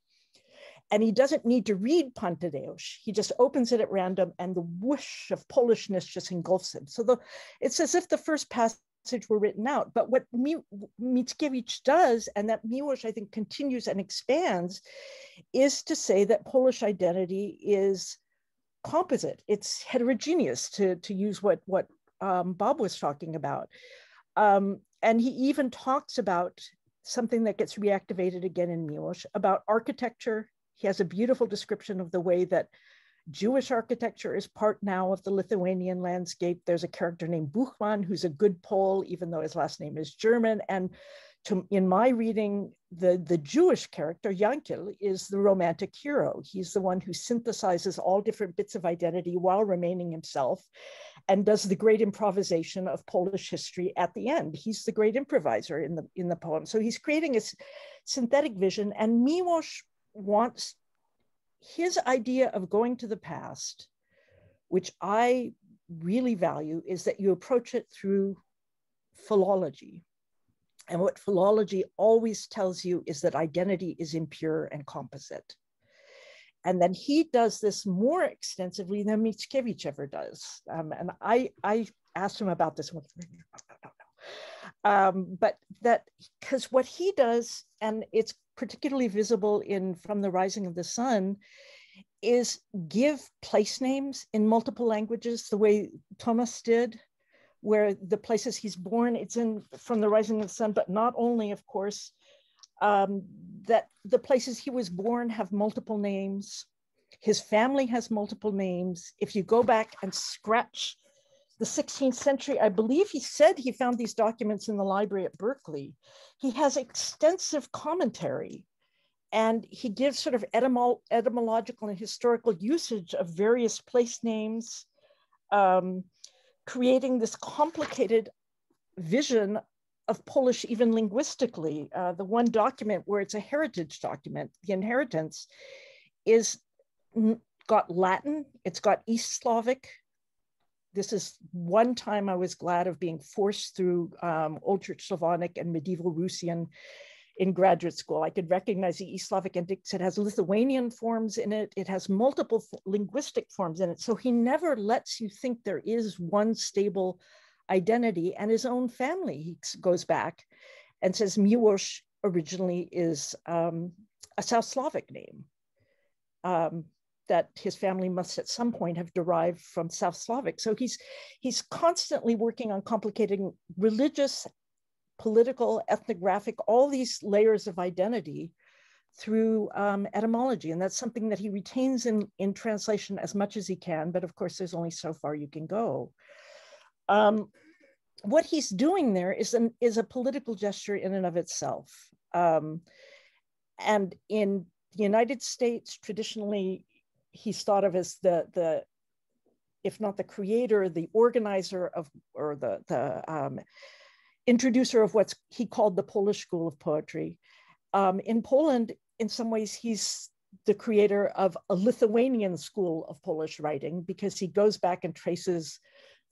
And he doesn't need to read Pan Tadeusz. He just opens it at random and the whoosh of Polishness just engulfs him. So the, it's as if the first passage were written out. But what Mickiewicz does, and that Miłosz, I think, continues and expands, is to say that Polish identity is composite. It's heterogeneous, to, to use what, what um, Bob was talking about. Um, and he even talks about something that gets reactivated again in Miłosz about architecture he has a beautiful description of the way that Jewish architecture is part now of the Lithuanian landscape. There's a character named Buchmann who's a good Pole, even though his last name is German. And to, in my reading, the, the Jewish character, Yankel, is the romantic hero. He's the one who synthesizes all different bits of identity while remaining himself and does the great improvisation of Polish history at the end. He's the great improviser in the, in the poem. So he's creating a synthetic vision and Miłosz wants his idea of going to the past, which I really value, is that you approach it through philology. And what philology always tells you is that identity is impure and composite. And then he does this more extensively than Mickiewicz ever does. Um, and I, I asked him about this. one. Um, but that because what he does, and it's particularly visible in From the Rising of the Sun, is give place names in multiple languages the way Thomas did where the places he's born, it's in from the rising of the sun, but not only, of course, um, that the places he was born have multiple names. His family has multiple names. If you go back and scratch the 16th century, I believe he said he found these documents in the library at Berkeley. He has extensive commentary and he gives sort of etymol etymological and historical usage of various place names. Um, creating this complicated vision of Polish, even linguistically. Uh, the one document where it's a heritage document, the inheritance, is got Latin, it's got East Slavic. This is one time I was glad of being forced through um, Old Church Slavonic and medieval Russian in graduate school. I could recognize the East Slavic index. It has Lithuanian forms in it. It has multiple linguistic forms in it. So he never lets you think there is one stable identity. And his own family, he goes back and says Miłosz originally is um, a South Slavic name. Um, that his family must at some point have derived from South Slavic. So he's he's constantly working on complicating religious political, ethnographic, all these layers of identity through um, etymology. And that's something that he retains in, in translation as much as he can, but of course there's only so far you can go. Um, what he's doing there is, an, is a political gesture in and of itself. Um, and in the United States, traditionally, he's thought of as the, the if not the creator, the organizer of, or the, the um, introducer of what he called the Polish School of Poetry. Um, in Poland, in some ways, he's the creator of a Lithuanian school of Polish writing because he goes back and traces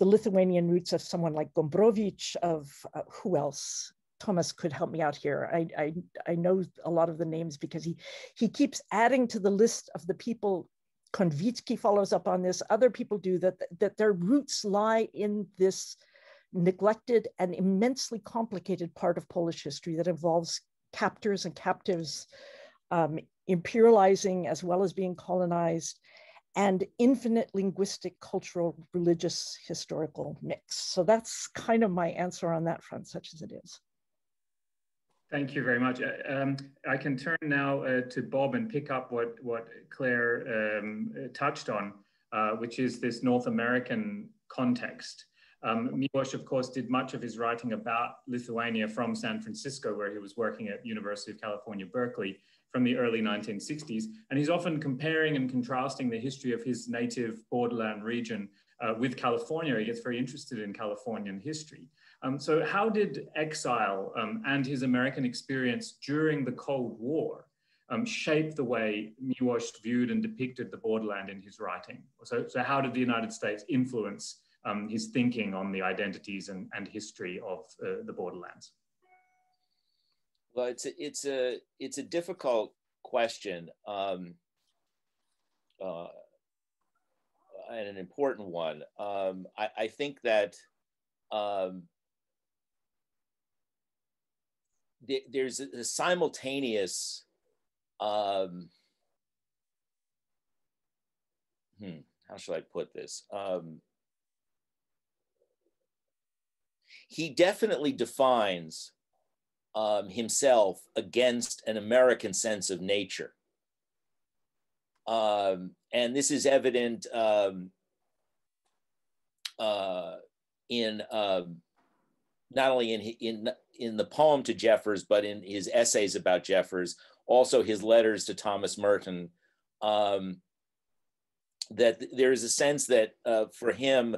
the Lithuanian roots of someone like Gombrowicz, of uh, who else? Thomas could help me out here. I, I, I know a lot of the names because he, he keeps adding to the list of the people. Konwicki follows up on this. Other people do that, that their roots lie in this neglected and immensely complicated part of Polish history that involves captors and captives um, imperializing as well as being colonized and infinite linguistic, cultural, religious, historical mix. So that's kind of my answer on that front, such as it is. Thank you very much. Uh, um, I can turn now uh, to Bob and pick up what, what Clare um, touched on, uh, which is this North American context. Um, Miłosz, of course, did much of his writing about Lithuania from San Francisco, where he was working at University of California, Berkeley, from the early 1960s. And he's often comparing and contrasting the history of his native borderland region uh, with California. He gets very interested in Californian history. Um, so how did exile um, and his American experience during the Cold War um, shape the way Miłosz viewed and depicted the borderland in his writing? So, so how did the United States influence um, his thinking on the identities and, and history of uh, the borderlands? Well, it's a, it's a it's a difficult question um, uh, and an important one. Um, I, I, think that um, th there's a, a simultaneous um, hmm, how should I put this? Um, he definitely defines um, himself against an American sense of nature. Um, and this is evident um, uh, in um, not only in, in, in the poem to Jeffers, but in his essays about Jeffers, also his letters to Thomas Merton, um, that there is a sense that uh, for him,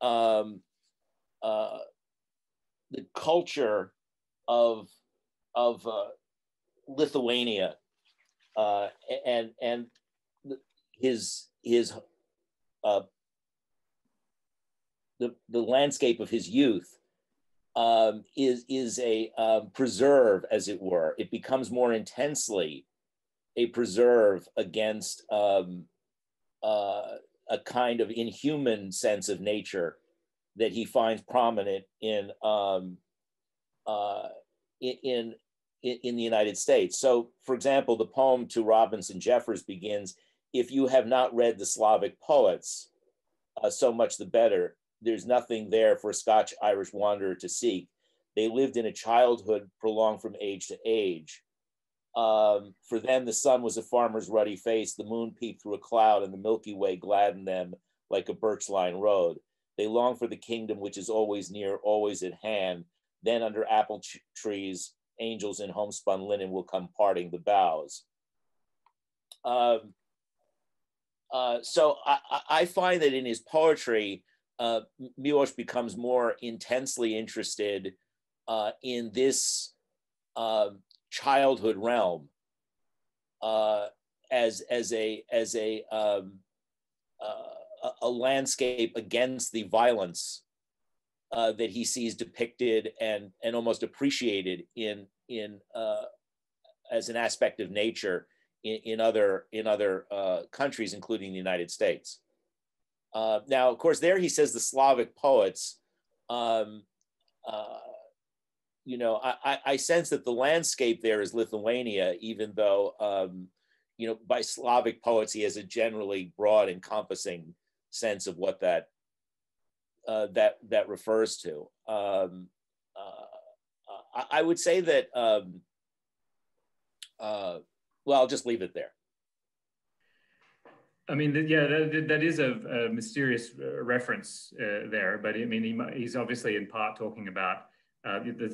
um, uh, the culture of, of uh, Lithuania uh, and, and his, his uh, the, the landscape of his youth um, is, is a um, preserve, as it were. It becomes more intensely a preserve against um, uh, a kind of inhuman sense of nature that he finds prominent in, um, uh, in, in, in the United States. So, for example, the poem to Robinson Jeffers begins, if you have not read the Slavic poets, uh, so much the better there's nothing there for a Scotch Irish wanderer to seek. They lived in a childhood prolonged from age to age. Um, for them, the sun was a farmer's ruddy face, the moon peeped through a cloud, and the Milky Way gladdened them like a birch line road. They long for the kingdom which is always near, always at hand. Then, under apple trees, angels in homespun linen will come parting the boughs. Um, uh, so I, I, find that in his poetry, uh, Miłosz becomes more intensely interested uh, in this uh, childhood realm uh, as as a as a um, uh, a landscape against the violence uh, that he sees depicted and and almost appreciated in in as an aspect of nature in, in other in other countries, including the United States. Uh, now, of course, there he says the Slavic poets. Um, uh, you know, I, I, sense that the landscape there is Lithuania, even though, um, you know, by Slavic poets, he has a generally broad, encompassing sense of what that uh, that that refers to. Um, uh, I, I, would say that. Um, uh, well, I'll just leave it there. I mean, yeah, that, that is a, a mysterious uh, reference uh, there, but I mean, he, he's obviously in part talking about uh, the,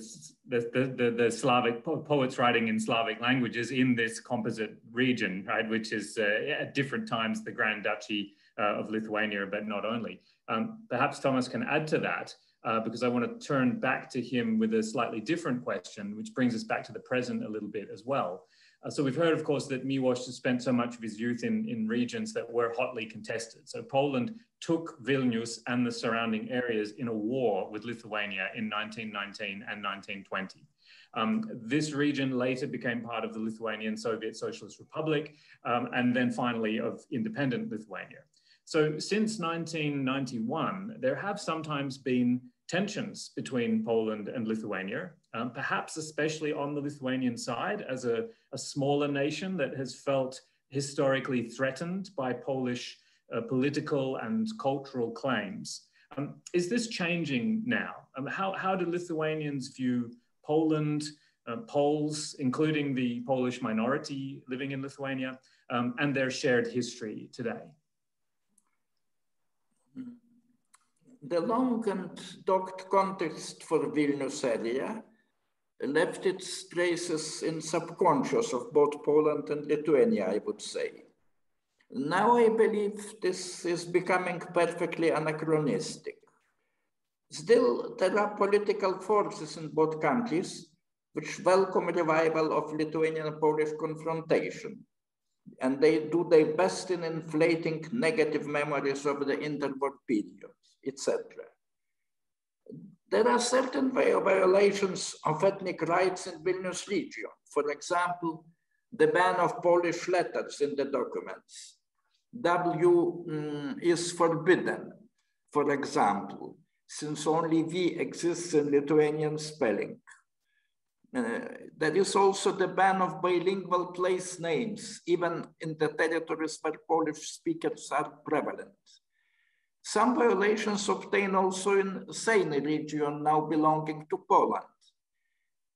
the, the, the, Slavic po poets writing in Slavic languages in this composite region, right, which is at different times the Grand Duchy uh, of Lithuania, but not only. Um, perhaps Thomas can add to that. Uh, because I want to turn back to him with a slightly different question, which brings us back to the present a little bit as well. Uh, so we've heard, of course, that Miłosz has spent so much of his youth in, in regions that were hotly contested. So Poland took Vilnius and the surrounding areas in a war with Lithuania in 1919 and 1920. Um, this region later became part of the Lithuanian Soviet Socialist Republic um, and then finally of independent Lithuania. So since 1991, there have sometimes been tensions between Poland and Lithuania, um, perhaps especially on the Lithuanian side as a, a, smaller nation that has felt historically threatened by Polish uh, political and cultural claims. Um, is this changing now? Um, how, how do Lithuanians view Poland, uh, Poles, including the Polish minority living in Lithuania, um, and their shared history today? The long and dogged context for Vilnius area left its traces in subconscious of both Poland and Lithuania, I would say. Now I believe this is becoming perfectly anachronistic. Still, there are political forces in both countries which welcome revival of Lithuanian-Polish confrontation. And they do their best in inflating negative memories of the interwar period etc. There are certain violations of ethnic rights in Vilnius region. For example, the ban of Polish letters in the documents. W mm, is forbidden, for example, since only V exists in Lithuanian spelling. Uh, there is also the ban of bilingual place names, even in the territories where Polish speakers are prevalent. Some violations obtain also in Sejny region now belonging to Poland.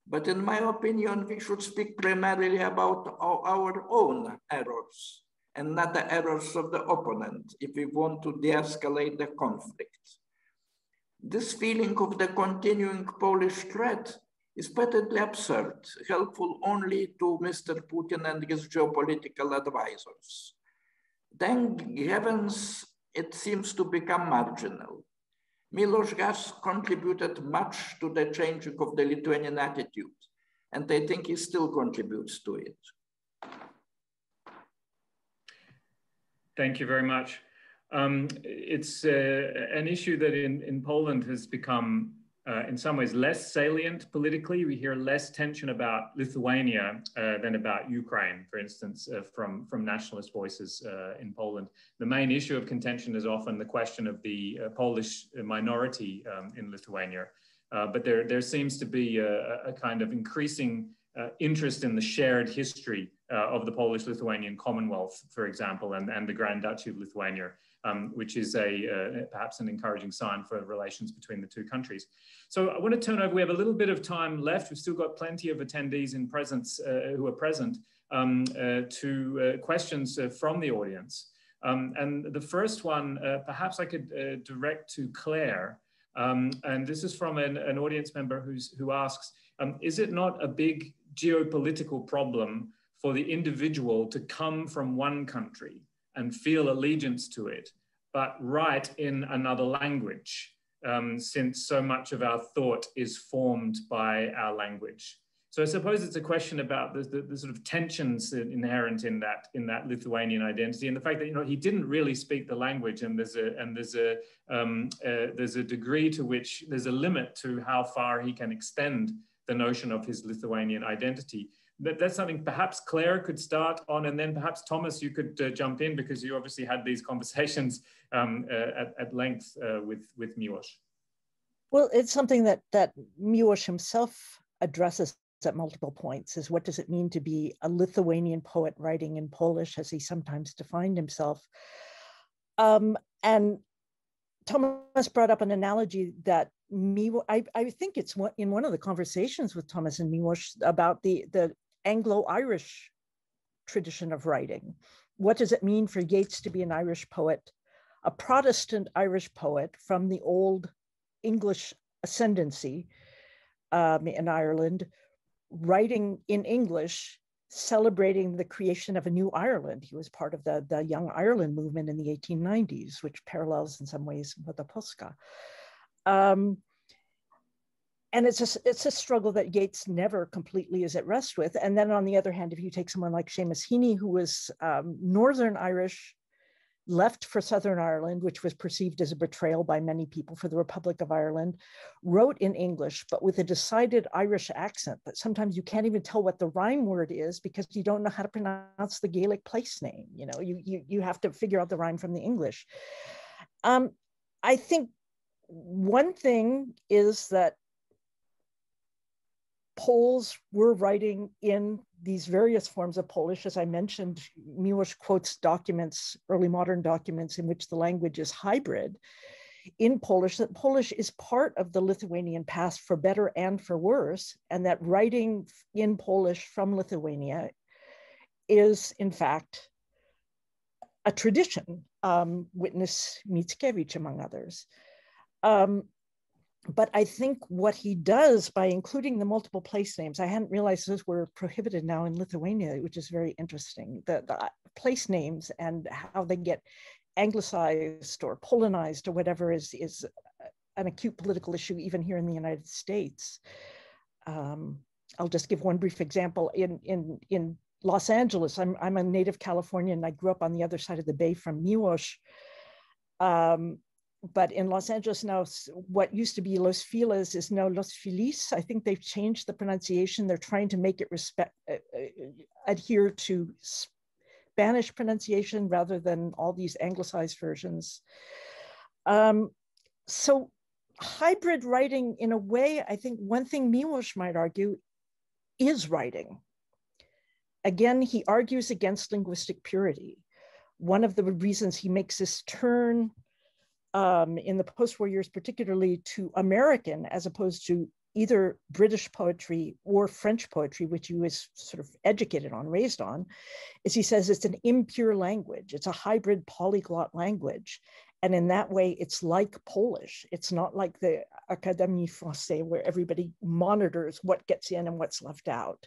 But in my opinion, we should speak primarily about our own errors and not the errors of the opponent if we want to de-escalate the conflict. This feeling of the continuing Polish threat is patently absurd, helpful only to Mr. Putin and his geopolitical advisors. Thank heavens, it seems to become marginal. Miłosz has contributed much to the changing of the Lithuanian attitude, and I think he still contributes to it. Thank you very much. Um, it's uh, an issue that in, in Poland has become uh, in some ways less salient politically. We hear less tension about Lithuania uh, than about Ukraine, for instance, uh, from, from nationalist voices uh, in Poland. The main issue of contention is often the question of the uh, Polish minority um, in Lithuania. Uh, but there, there seems to be a, a kind of increasing interest in the shared history of the Polish-Lithuanian Commonwealth, for example, and, and the Grand Duchy of Lithuania um, which is a uh, perhaps an encouraging sign for relations between the two countries. So I want to turn over, we have a little bit of time left. We've still got plenty of attendees in presence uh, who are present um, uh, to uh, questions uh, from the audience. Um, and the first one, perhaps I could direct to Clare. Um, and this is from an, an audience member who's, who asks, um, is it not a big geopolitical problem for the individual to come from one country and feel allegiance to it, but write in another language, um, since so much of our thought is formed by our language. So I suppose it's a question about the, the, the, sort of tensions inherent in that in that Lithuanian identity, and the fact that you know he didn't really speak the language, and there's a and there's a um, uh, there's a degree to which there's a limit to how far he can extend the notion of his Lithuanian identity that, that's something perhaps Clare could start on, and then perhaps Thomas, you could uh, jump in because you obviously had these conversations um, uh, at, at, length uh, with with Miłosz. Well, it's something that that Miłosz himself addresses at multiple points. Is what does it mean to be a Lithuanian poet writing in Polish, as he sometimes defined himself? Um, and Thomas brought up an analogy that me I, I think it's in one of the conversations with Thomas and Miłosz about the the Anglo-Irish tradition of writing. What does it mean for Yeats to be an Irish poet, a Protestant Irish poet from the old English ascendancy um, in Ireland, writing in English, celebrating the creation of a new Ireland. He was part of the, the Young Ireland movement in the 1890s, which parallels in some ways with the Polska. Um, and it's a, it's a struggle that Yeats never completely is at rest with. And then on the other hand, if you take someone like Seamus Heaney, who was um, Northern Irish, left for Southern Ireland, which was perceived as a betrayal by many people for the Republic of Ireland, wrote in English, but with a decided Irish accent that sometimes you can't even tell what the rhyme word is because you don't know how to pronounce the Gaelic place name. You know, you, you, you have to figure out the rhyme from the English. Um, I think one thing is that Poles were writing in these various forms of Polish. As I mentioned, Miłosz quotes documents, early modern documents in which the language is hybrid in Polish, that Polish is part of the Lithuanian past for better and for worse, and that writing in Polish from Lithuania is, in fact, a tradition. Um, witness Mickiewicz, among others. Um, but I think what he does by including the multiple place names, I hadn't realized those were prohibited now in Lithuania, which is very interesting. The, the place names and how they get anglicized or Polonized or whatever is, is an acute political issue, even here in the United States. Um, I'll just give one brief example. In, in, in Los Angeles, I'm, I'm a native Californian. I grew up on the other side of the bay from Miłosz. Um, but in Los Angeles now, what used to be Los Feliz is now Los Feliz. I think they've changed the pronunciation. They're trying to make it respect uh, uh, adhere to Spanish pronunciation rather than all these anglicized versions. Um, so hybrid writing, in a way, I think one thing Miłosz might argue is writing. Again, he argues against linguistic purity. One of the reasons he makes this turn um, in the post-war years, particularly to American as opposed to either British poetry or French poetry, which he was sort of educated on, raised on, is he says it's an impure language. It's a hybrid polyglot language. And in that way, it's like Polish. It's not like the Académie Française, where everybody monitors what gets in and what's left out.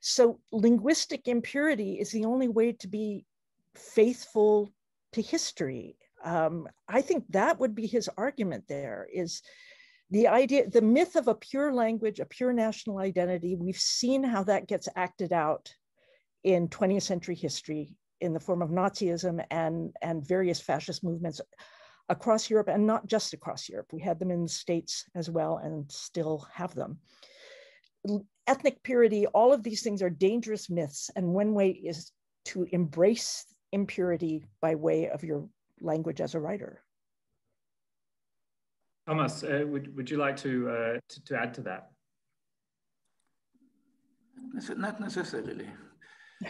So linguistic impurity is the only way to be faithful to history. Um, I think that would be his argument there is the idea, the myth of a pure language, a pure national identity, we've seen how that gets acted out in 20th century history in the form of Nazism and, and various fascist movements across Europe and not just across Europe. We had them in the States as well and still have them. Ethnic purity, all of these things are dangerous myths. And one way is to embrace impurity by way of your language as a writer. Thomas, uh, would, would you like to, uh, to, to, add to that? Not necessarily.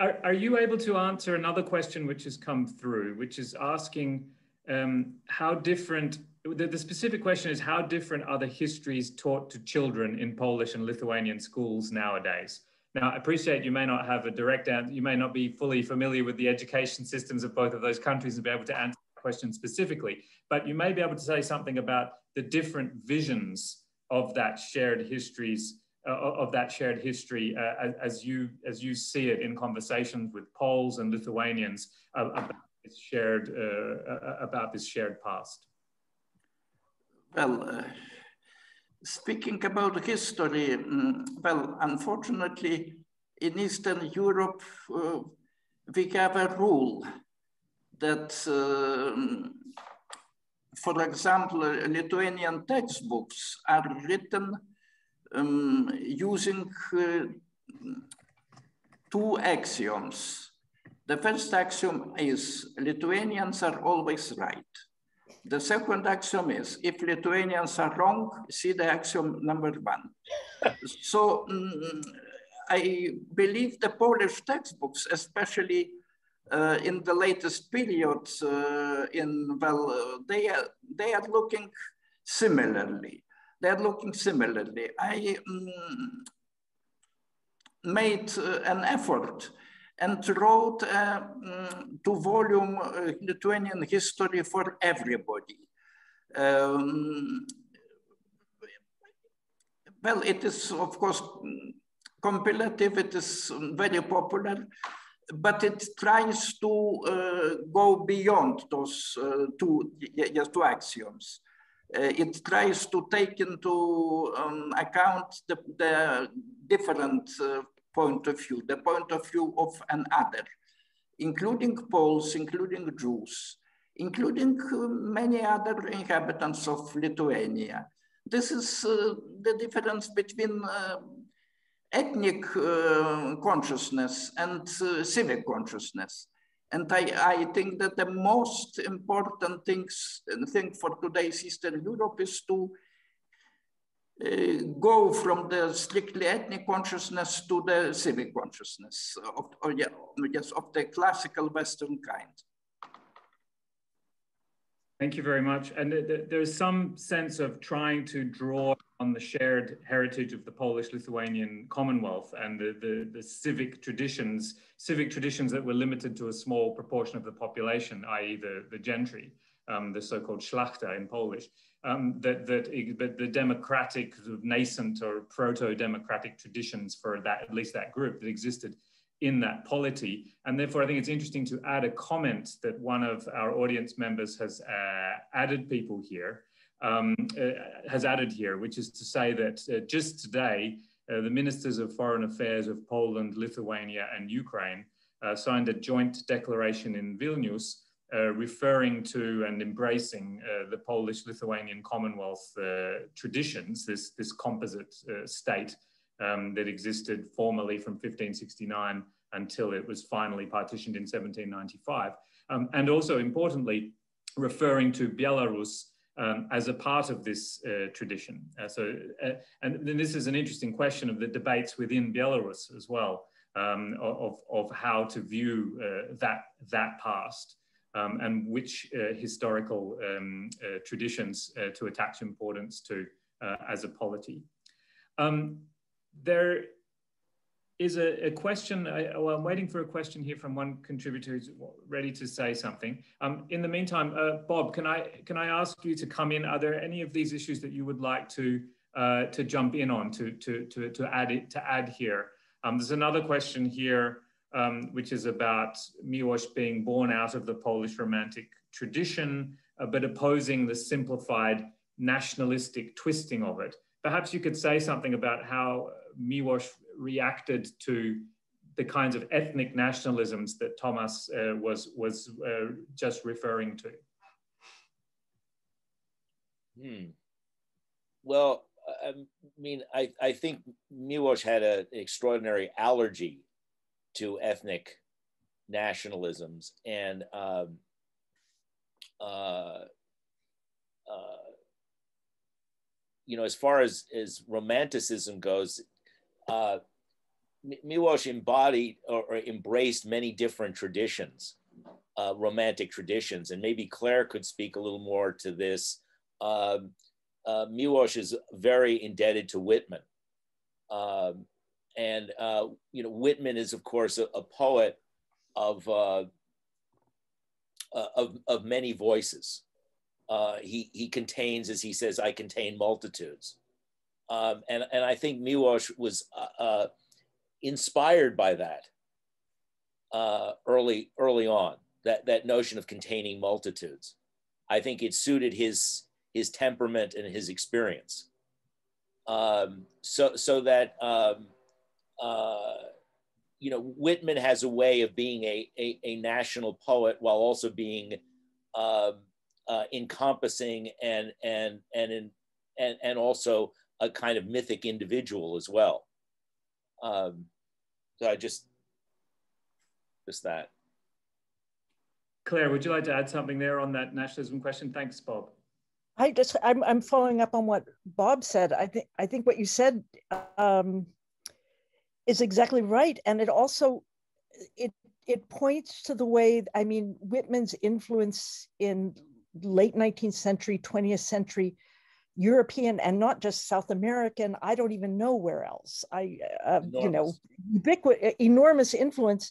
Are, are you able to answer another question which has come through, which is asking um, how different, the, the specific question is how different are the histories taught to children in Polish and Lithuanian schools nowadays? Now, I appreciate you may not have a direct answer, you may not be fully familiar with the education systems of both of those countries and be able to answer question specifically, but you may be able to say something about the different visions of that shared histories uh, of that shared history uh, as, you as you see it in conversations with Poles and Lithuanians uh, about this shared uh, about this shared past. Well, uh, speaking about history, um, well, unfortunately, in Eastern Europe, we have a rule that, uh, for example, Lithuanian textbooks are written um, using uh, two axioms. The first axiom is Lithuanians are always right. The second axiom is if Lithuanians are wrong, see the axiom number one. so um, I believe the Polish textbooks, especially uh, in the latest period, uh, in well, uh, they are they are looking similarly. They are looking similarly. I um, made an effort and wrote a um, two-volume Lithuanian history for everybody. Um, well, it is, of course, compilative, it is very popular, but it tries to uh, go beyond those uh, two, yes, two axioms. Uh, it tries to take into um, account the, the different uh, point of view, the point of view of an other, including Poles, including Jews, including uh, many other inhabitants of Lithuania. This is uh, the difference between ethnic uh, consciousness and uh, civic consciousness. And I, I, think that the most important things, thing for today's Eastern Europe is to uh, go from the strictly ethnic consciousness to the civic consciousness of, or, yeah, yes, of the classical Western kind. Thank you very much. And there's some sense of trying to draw on the shared heritage of the Polish-Lithuanian Commonwealth and the, the, the, civic traditions, civic traditions that were limited to a small proportion of the population, i.e. the, the gentry, um, the so-called szlachta in Polish, um, that, that, that the democratic, sort of nascent or proto-democratic traditions for that, at least that group that existed in that polity. And therefore, I think it's interesting to add a comment that one of our audience members has uh, added people here, um, uh, has added here, which is to say that uh, just today, uh, the ministers of foreign affairs of Poland, Lithuania, and Ukraine uh, signed a joint declaration in Vilnius uh, referring to and embracing the Polish-Lithuanian Commonwealth traditions, this, this composite state um, that existed formally from 1569 until it was finally partitioned in 1795. Um, and also importantly, referring to Belarus um, as a part of this uh, tradition. Uh, so, uh, and then this is an interesting question of the debates within Belarus as well, um, of, of how to view uh, that, that past. Um, and which uh, historical um, uh, traditions to attach importance to uh, as a polity. Um, there is a, a question, I, well, I'm waiting for a question here from one contributor who's ready to say something. Um, in the meantime, uh, Bob, can I, can I ask you to come in? Are there any of these issues that you would like to, uh, to jump in on, to, to, to, to, add, it, to add here? Um, there's another question here, um, which is about Miłosz being born out of the Polish Romantic tradition, uh, but opposing the simplified nationalistic twisting of it. Perhaps you could say something about how Miłosz reacted to the kinds of ethnic nationalisms that Thomas uh, was, was uh, just referring to? Hmm. Well, I mean, I, I think Miłosz had an extraordinary allergy to ethnic nationalisms. And um, uh, uh, you know, as far as, as romanticism goes, uh, embodied or, or, embraced many different traditions, uh, romantic traditions, and maybe Clare could speak a little more to this. Um, uh, is very indebted to Whitman. Um, and, uh, you know, Whitman is, of course, a, a poet of, uh, uh of, of many voices. Uh, he, he contains, as he says, I contain multitudes. Um, and, and I think Miłosz was uh, uh, inspired by that uh, early, early on, that, that notion of containing multitudes. I think it suited his, his temperament and his experience. Um, so, so that, um, uh, you know, Whitman has a way of being a, a, a national poet while also being um, uh, encompassing and, and, and, in, and, and also a kind of mythic individual as well. Um, so I just, just that. Clare, would you like to add something there on that nationalism question? Thanks, Bob. I just, I'm, I'm following up on what Bob said. I think, I think what you said um, is exactly right. And it also, it, it points to the way, I mean, Whitman's influence in late 19th century, 20th century European and not just South American. I don't even know where else. I, uh, you know, ubiquitous, enormous influence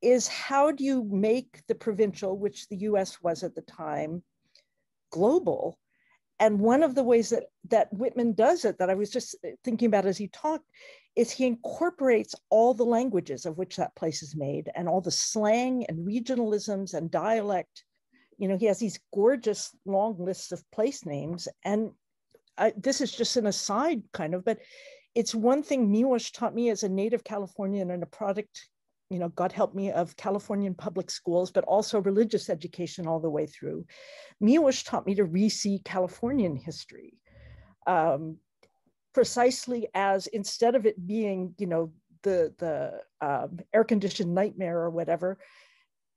is how do you make the provincial, which the US was at the time, global? And one of the ways that, that Whitman does it, that I was just thinking about as he talked, is he incorporates all the languages of which that place is made and all the slang and regionalisms and dialect. You know, he has these gorgeous long lists of place names. And I, this is just an aside kind of, but it's one thing Miłosz taught me as a native Californian and a product, you know, God help me, of Californian public schools, but also religious education all the way through. Miłosz taught me to re-see Californian history. Um, precisely as instead of it being, you know, the, the um, air-conditioned nightmare or whatever,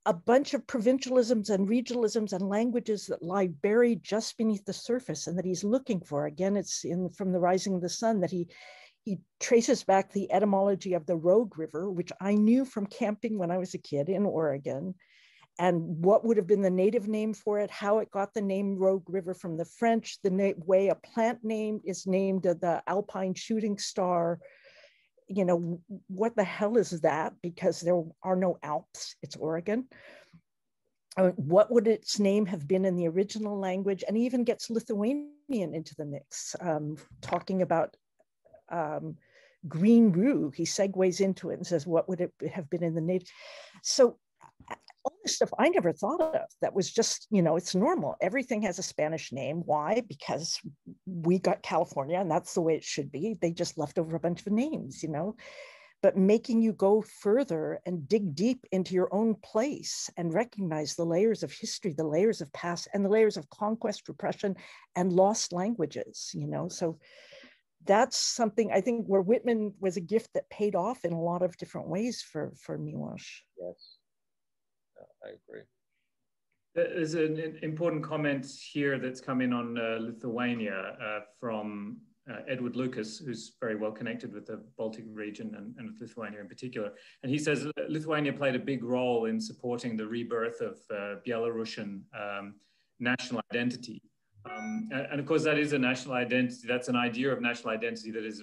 a bunch of provincialisms and regionalisms and languages that lie buried just beneath the surface and that he's looking for. Again, it's in from the rising of the sun that he he traces back the etymology of the Rogue River, which I knew from camping when I was a kid in Oregon, and what would have been the native name for it, how it got the name Rogue River from the French, the way a plant name is named the Alpine Shooting Star, you know, what the hell is that? Because there are no Alps, it's Oregon. Uh, what would its name have been in the original language? And even gets Lithuanian into the mix, um, talking about um, green rue. He segues into it and says, what would it have been in the native? So all this stuff I never thought of that was just, you know, it's normal. Everything has a Spanish name. Why? Because we got California and that's the way it should be. They just left over a bunch of names, you know. But making you go further and dig deep into your own place and recognize the layers of history, the layers of past, and the layers of conquest, repression, and lost languages, you know. So that's something I think where Whitman was a gift that paid off in a lot of different ways for, for Miłosz. Yes. I agree. There's an important comment here that's come in on uh, Lithuania uh, from uh, Edward Lucas, who's very well connected with the Baltic region and, and with Lithuania in particular. And he says Lithuania played a big role in supporting the rebirth of uh, Belarusian um, national identity. Um, and, and, of course, that is a national identity. That's an idea of national identity that is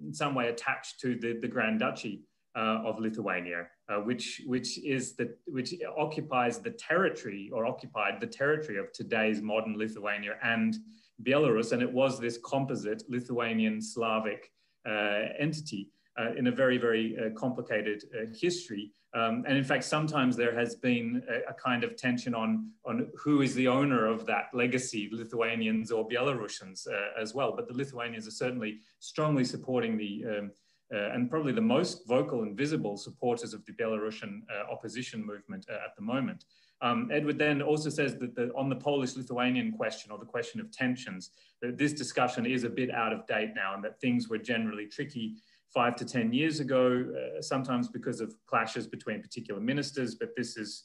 in some way attached to the, the Grand Duchy uh, of Lithuania, uh, which, which, is the, which occupies the territory or occupied the territory of today's modern Lithuania and Belarus. And it was this composite Lithuanian Slavic uh, entity uh, in a very, very uh, complicated history. Um, and in fact, sometimes there has been a, a, kind of tension on, on who is the owner of that legacy, Lithuanians or Belarusians uh, as well. But the Lithuanians are certainly strongly supporting the, um, uh, and probably the most vocal and visible supporters of the Belarusian uh, opposition movement uh, at the moment. Um, Edward then also says that the, on the Polish-Lithuanian question or the question of tensions, that this discussion is a bit out of date now and that things were generally tricky five to 10 years ago, uh, sometimes because of clashes between particular ministers, but this is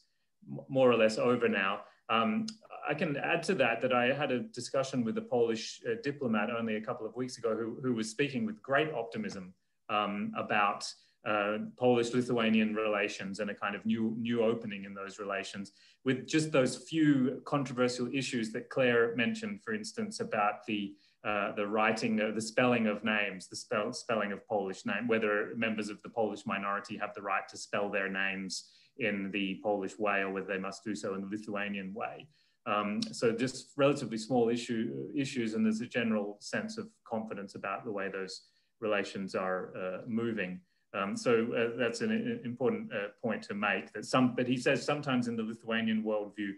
more or less over now. Um, I can add to that that I had a discussion with a Polish uh, diplomat only a couple of weeks ago who, who was speaking with great optimism um, about uh, Polish-Lithuanian relations and a kind of new new opening in those relations, with just those few controversial issues that Clare mentioned, for instance, about the uh, the writing, uh, the spelling of names, the spell, spelling of Polish name, whether members of the Polish minority have the right to spell their names in the Polish way or whether they must do so in the Lithuanian way. Um, so just relatively small issue, issues and there's a general sense of confidence about the way those relations are uh, moving. Um, so uh, that's an important uh, point to make that some, but he says sometimes in the Lithuanian worldview,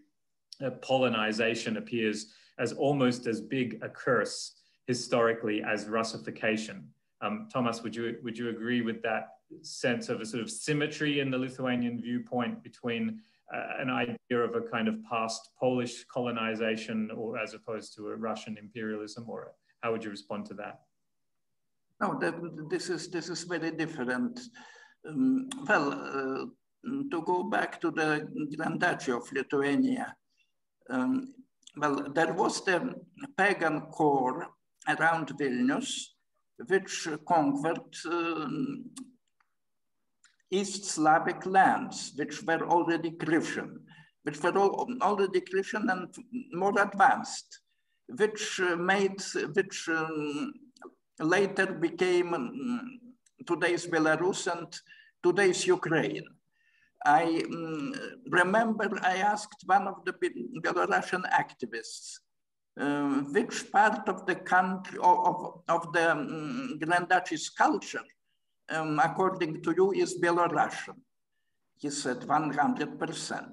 Polonization appears as almost as big a curse historically as Russification. Um, Thomas, would you, would you agree with that sense of a sort of symmetry in the Lithuanian viewpoint between uh, an idea of a kind of past Polish colonization or as opposed to a Russian imperialism or how would you respond to that? No, this is this is very different. Um, well, uh, to go back to the Grand Duchy of Lithuania, um, well, there was the pagan core around Vilnius, which conquered um, East Slavic lands, which were already Christian, which were all, already Christian and more advanced, which uh, made, which um, later became um, today's Belarus and today's Ukraine. I um, remember I asked one of the Belarusian activists, uh, which part of the country, of, of the um, Grand Duchy's culture, um, according to you, is Belarusian? He said 100%.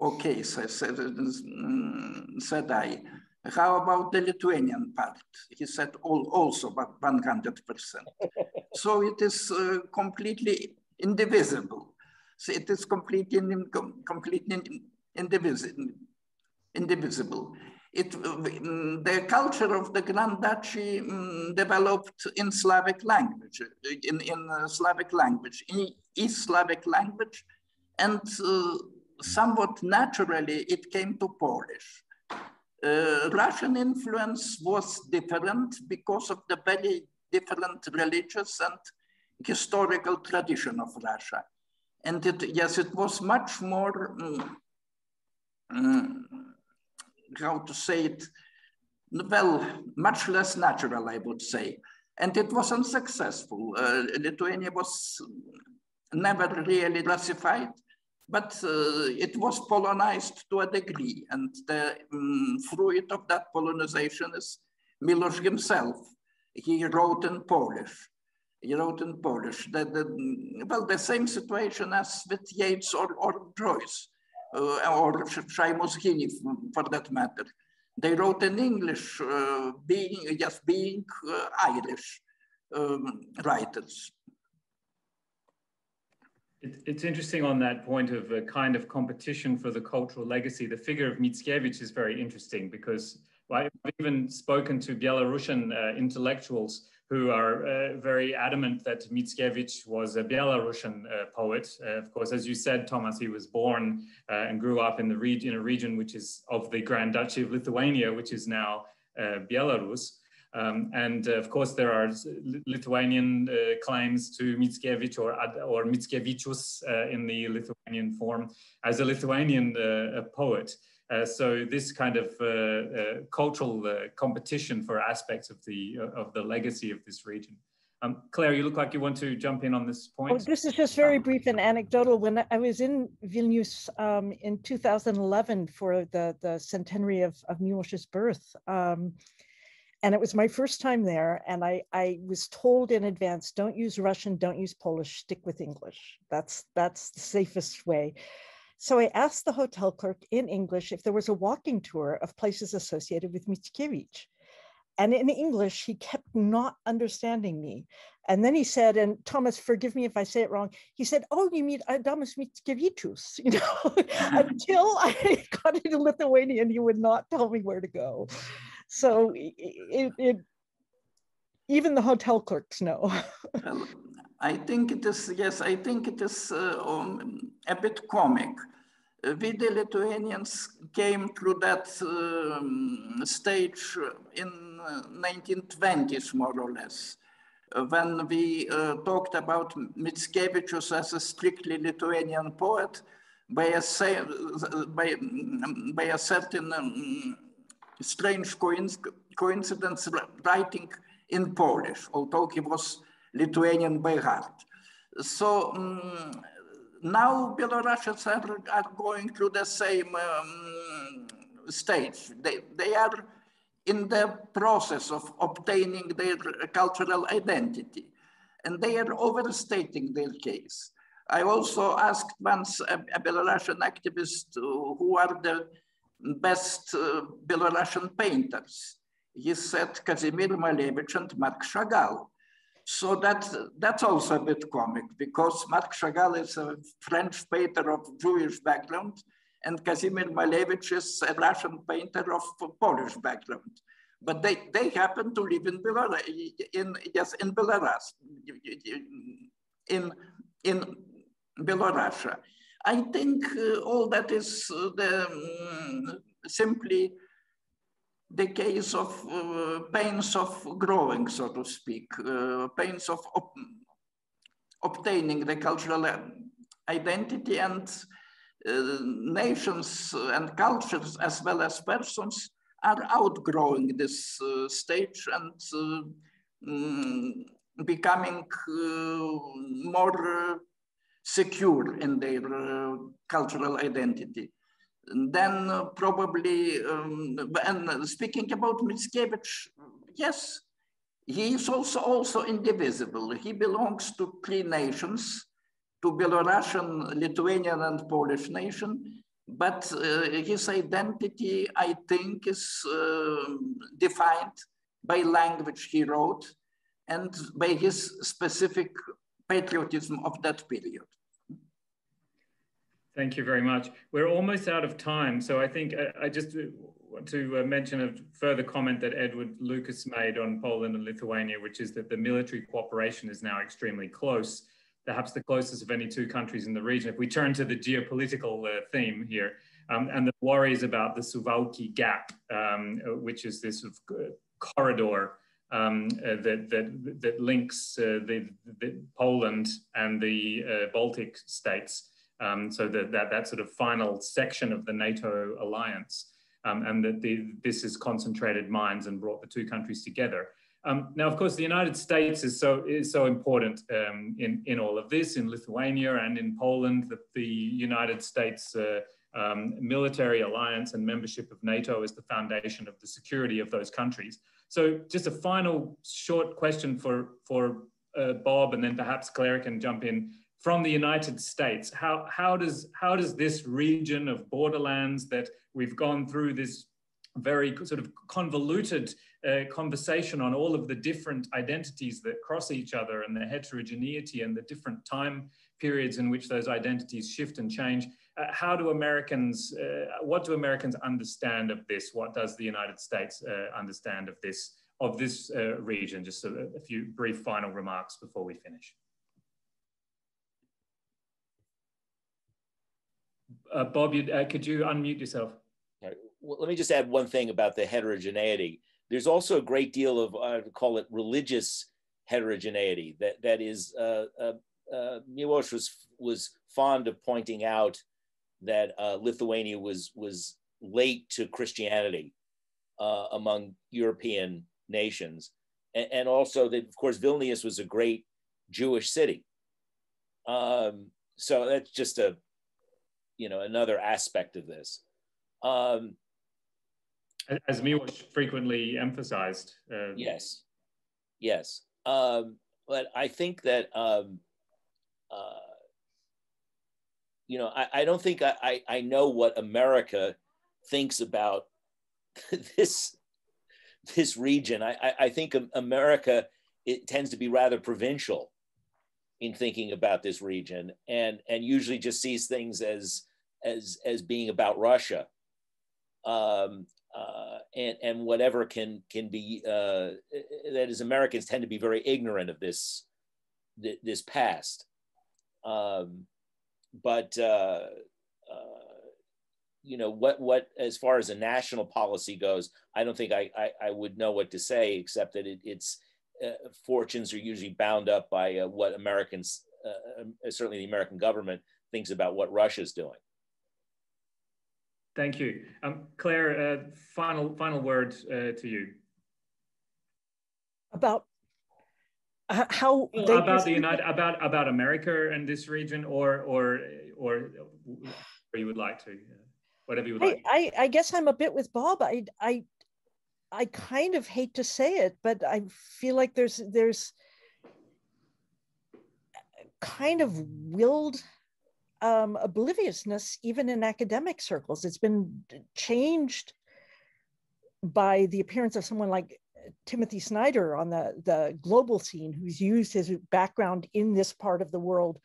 Okay, um, said I. How about the Lithuanian part? He said all, also about 100%. so it is uh, completely indivisible. So it is completely, completely indivisible. indivisible. It, mm, the culture of the Grand Duchy um, developed in Slavic language, in, in uh, Slavic language, in East Slavic language, and uh, somewhat naturally it came to Polish. Uh, Russian influence was different because of the very different religious and historical tradition of Russia. And it, yes, it was much more um, um, how to say it, well, much less natural, I would say. And it was unsuccessful. Uh, Lithuania was never really Russified, but uh, it was Polonized to a degree. And the um, fruit of that Polonization is Miłosz himself. He wrote in Polish. He wrote in Polish. That the, well, the same situation as with Yeats or, or Joyce uh, or Seamus Heaney for that matter. They wrote in English, uh, being just being uh, Irish um, writers. It's interesting on that point of a kind of competition for the cultural legacy. The figure of Mickiewicz is very interesting because I've even spoken to Belarusian uh, intellectuals who are uh, very adamant that Mickiewicz was a Belarusian uh, poet. Uh, of course, as you said, Thomas, he was born uh, and grew up in the region, in a region which is of the Grand Duchy of Lithuania, which is now uh, Belarus. Um, and uh, of course, there are Lithuanian claims to Mickiewicz or, or Mickevičius in the Lithuanian form as a Lithuanian poet. Uh, so this kind of uh, uh, cultural uh, competition for aspects of the of the legacy of this region. Um, Clare, you look like you want to jump in on this point. Oh, this is just very brief and anecdotal. When I was in Vilnius um, in 2011 for the, the centenary of, of birth, um, and it was my first time there, and I, I was told in advance, don't use Russian, don't use Polish, stick with English. That's, that's the safest way. So I asked the hotel clerk in English if there was a walking tour of places associated with Mickiewicz. And in English, he kept not understanding me. And then he said, and Thomas, forgive me if I say it wrong. He said, "Oh, you mean Adamas Mickiewicz?" You know, until I got into Lithuanian, he would not tell me where to go. So it, it even the hotel clerks know. I think it is yes. I think it is uh, um, a bit comic we the Lithuanians came through that um, stage in 1920s, uh, more or less, when we uh, talked about Mickiewicz as a strictly Lithuanian poet by a, by, by a certain um, strange coincidence writing in Polish, although he was Lithuanian by heart. So um, now Belarusians are, are going through the same um, stage. They, they are in the process of obtaining their cultural identity and they are overstating their case. I also asked once a, a Belarusian activist uh, who are the best uh, Belarusian painters. He said Kazimir Malevich and Marc Chagall. So that's, that's also a bit comic because Marc Chagall is a French painter of Jewish background and Kazimir Malevich is a Russian painter of Polish background. But they, they happen to live in Belarus, in, yes, in Belarus, in, in Belarus. I think uh, all that is uh, the, um, simply the case of uh, pains of growing, so to speak, uh, pains of obtaining the cultural identity and uh, nations and cultures as well as persons are outgrowing this uh, stage and um, becoming uh, more secure in their cultural identity And then uh, probably, um, and speaking about Mickiewicz, yes, he is also, also indivisible. He belongs to three nations, to Belarusian, Lithuanian, and Polish nation. But uh, his identity, I think, is uh, defined by language he wrote and by his specific patriotism of that period. Thank you very much. We're almost out of time. So I think I, uh, I just want to uh, mention a further comment that Edward Lucas made on Poland and Lithuania, which is that the military cooperation is now extremely close, perhaps the closest of any two countries in the region. If we turn to the geopolitical uh, theme here, um, and the worries about the Suwalki Gap, um, uh, which is this sort of corridor um, uh, that, that, that links uh, the, the Poland and the Baltic states. Um, so that, that, that sort of final section of the NATO alliance, um, and that the, this has concentrated minds and brought the two countries together. Um, now, of course, the United States is so is so important um, in in all of this. In Lithuania and in Poland, the, the United States uh, um, military alliance and membership of NATO is the foundation of the security of those countries. So, just a final short question for for uh, Bob, and then perhaps Clare can jump in from the United States. How, how, does, how does this region of borderlands that we've gone through this very sort of convoluted uh, conversation on all of the different identities that cross each other and the heterogeneity and the different time periods in which those identities shift and change. Uh, how do Americans, uh, what do Americans understand of this? What does the United States uh, understand of this, of this uh, region? Just a, a few brief final remarks before we finish. Uh, Bob, you, uh, could you unmute yourself? Well, let me just add one thing about the heterogeneity. There's also a great deal of, I would call it religious heterogeneity that, that is, uh, uh was, was fond of pointing out that uh, Lithuania was, was late to Christianity uh, among European nations. And, and, also that, of course, Vilnius was a great Jewish city. Um, so that's just a, you know, another aspect of this. Um, As Miłosz frequently emphasized. Uh, yes, yes. Um, but I think that, um, uh, you know, I, I don't think I, I, I know what America thinks about this this region. I, I, I think America it tends to be rather provincial in thinking about this region, and and usually just sees things as as as being about Russia, um, uh, and and whatever can can be uh, that is Americans tend to be very ignorant of this this past, um, but. Uh, uh you know what what as far as a national policy goes i don't think i i, I would know what to say except that it, it's uh, fortunes are usually bound up by uh, what americans uh, um, certainly the american government thinks about what russia's doing thank you um, clare uh, final final word uh, to you about how about the united about about america and this region or or or where you would like to whatever you would like. I, I, I guess I'm a bit with Bob. I, I, I kind of hate to say it, but I feel like there's there's kind of willed um, obliviousness even in academic circles. It's been changed by the appearance of someone like Timothy Snyder on the, the global scene, who's used his background in this part of the world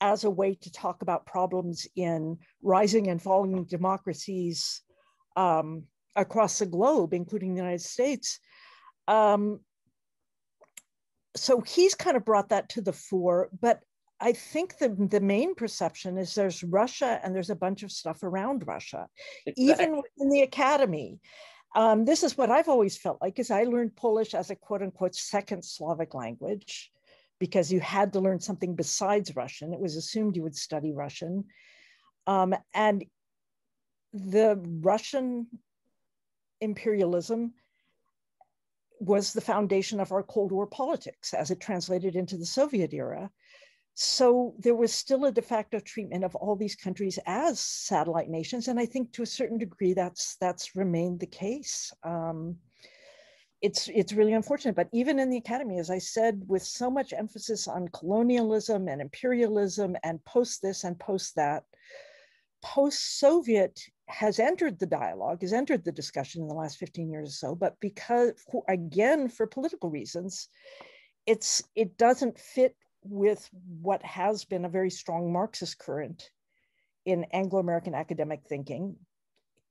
as a way to talk about problems in rising and falling democracies um, across the globe, including the United States. Um, so he's kind of brought that to the fore, but I think the, the main perception is there's Russia and there's a bunch of stuff around Russia, exactly. even in the academy. Um, this is what I've always felt like, is I learned Polish as a quote unquote second Slavic language because you had to learn something besides Russian. It was assumed you would study Russian. Um, and the Russian imperialism was the foundation of our Cold War politics as it translated into the Soviet era. So there was still a de facto treatment of all these countries as satellite nations, and I think to a certain degree that's that's remained the case. Um, it's it's really unfortunate but even in the academy as i said with so much emphasis on colonialism and imperialism and post this and post that post soviet has entered the dialogue has entered the discussion in the last 15 years or so but because again for political reasons it's it doesn't fit with what has been a very strong marxist current in anglo-american academic thinking.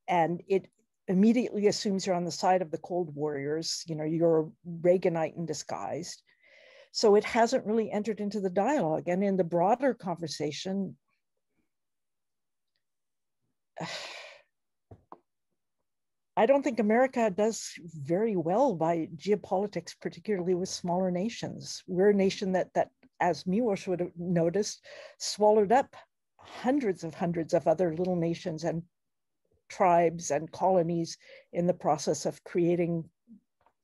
And it immediately assumes you're on the side of the cold warriors you know you're a reaganite in disguise. So it hasn't really entered into the dialogue. And in the broader conversation I don't think America does very well by geopolitics, particularly with smaller nations. We're a nation that, that as Miłosz would have noticed, swallowed up hundreds of hundreds of other little nations and tribes and colonies in the process of creating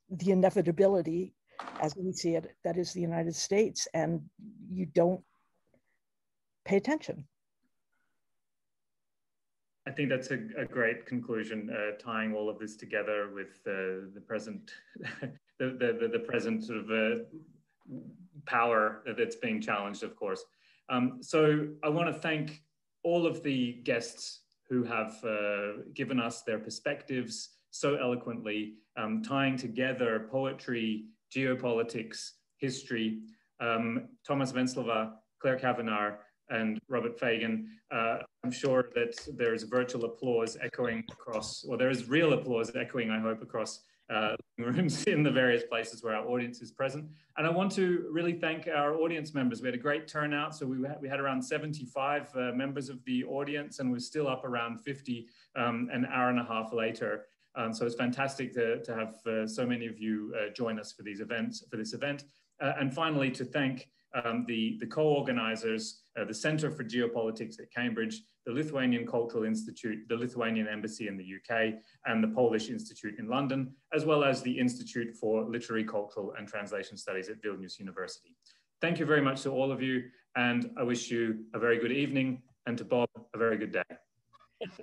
the inevitability as we see it, that is the United States, and you don't pay attention. I think that's a, a great conclusion, uh, tying all of this together with uh, the present, the, the, the, present sort of uh, power that's being challenged, of course. Um, so I want to thank all of the guests who have uh, given us their perspectives so eloquently, um, tying together poetry, geopolitics, history. Um, Thomas Venclova, Clare Cavanagh, and Robert Faggen. Uh, I'm sure that there's virtual applause echoing across, or there is real applause echoing, I hope, across uh, rooms in the various places where our audience is present. And I want to really thank our audience members. We had a great turnout. So we, had, we had around 75 uh, members of the audience and we're still up around 50 um, an hour and a half later. Um, so it's fantastic to, to have uh, so many of you uh, join us for these events, for this event. Uh, and finally, to thank um, the, the co-organizers, uh, the Center for Geopolitics at Cambridge, the Lithuanian Cultural Institute, the Lithuanian Embassy in the UK, and the Polish Institute in London, as well as the Institute for Literary, Cultural and Translation Studies at Vilnius University. Thank you very much to all of you, and I wish you a very good evening, and to Bob, a very good day.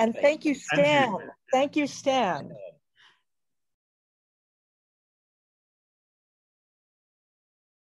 And thank you, Stan. Thank you, Stan.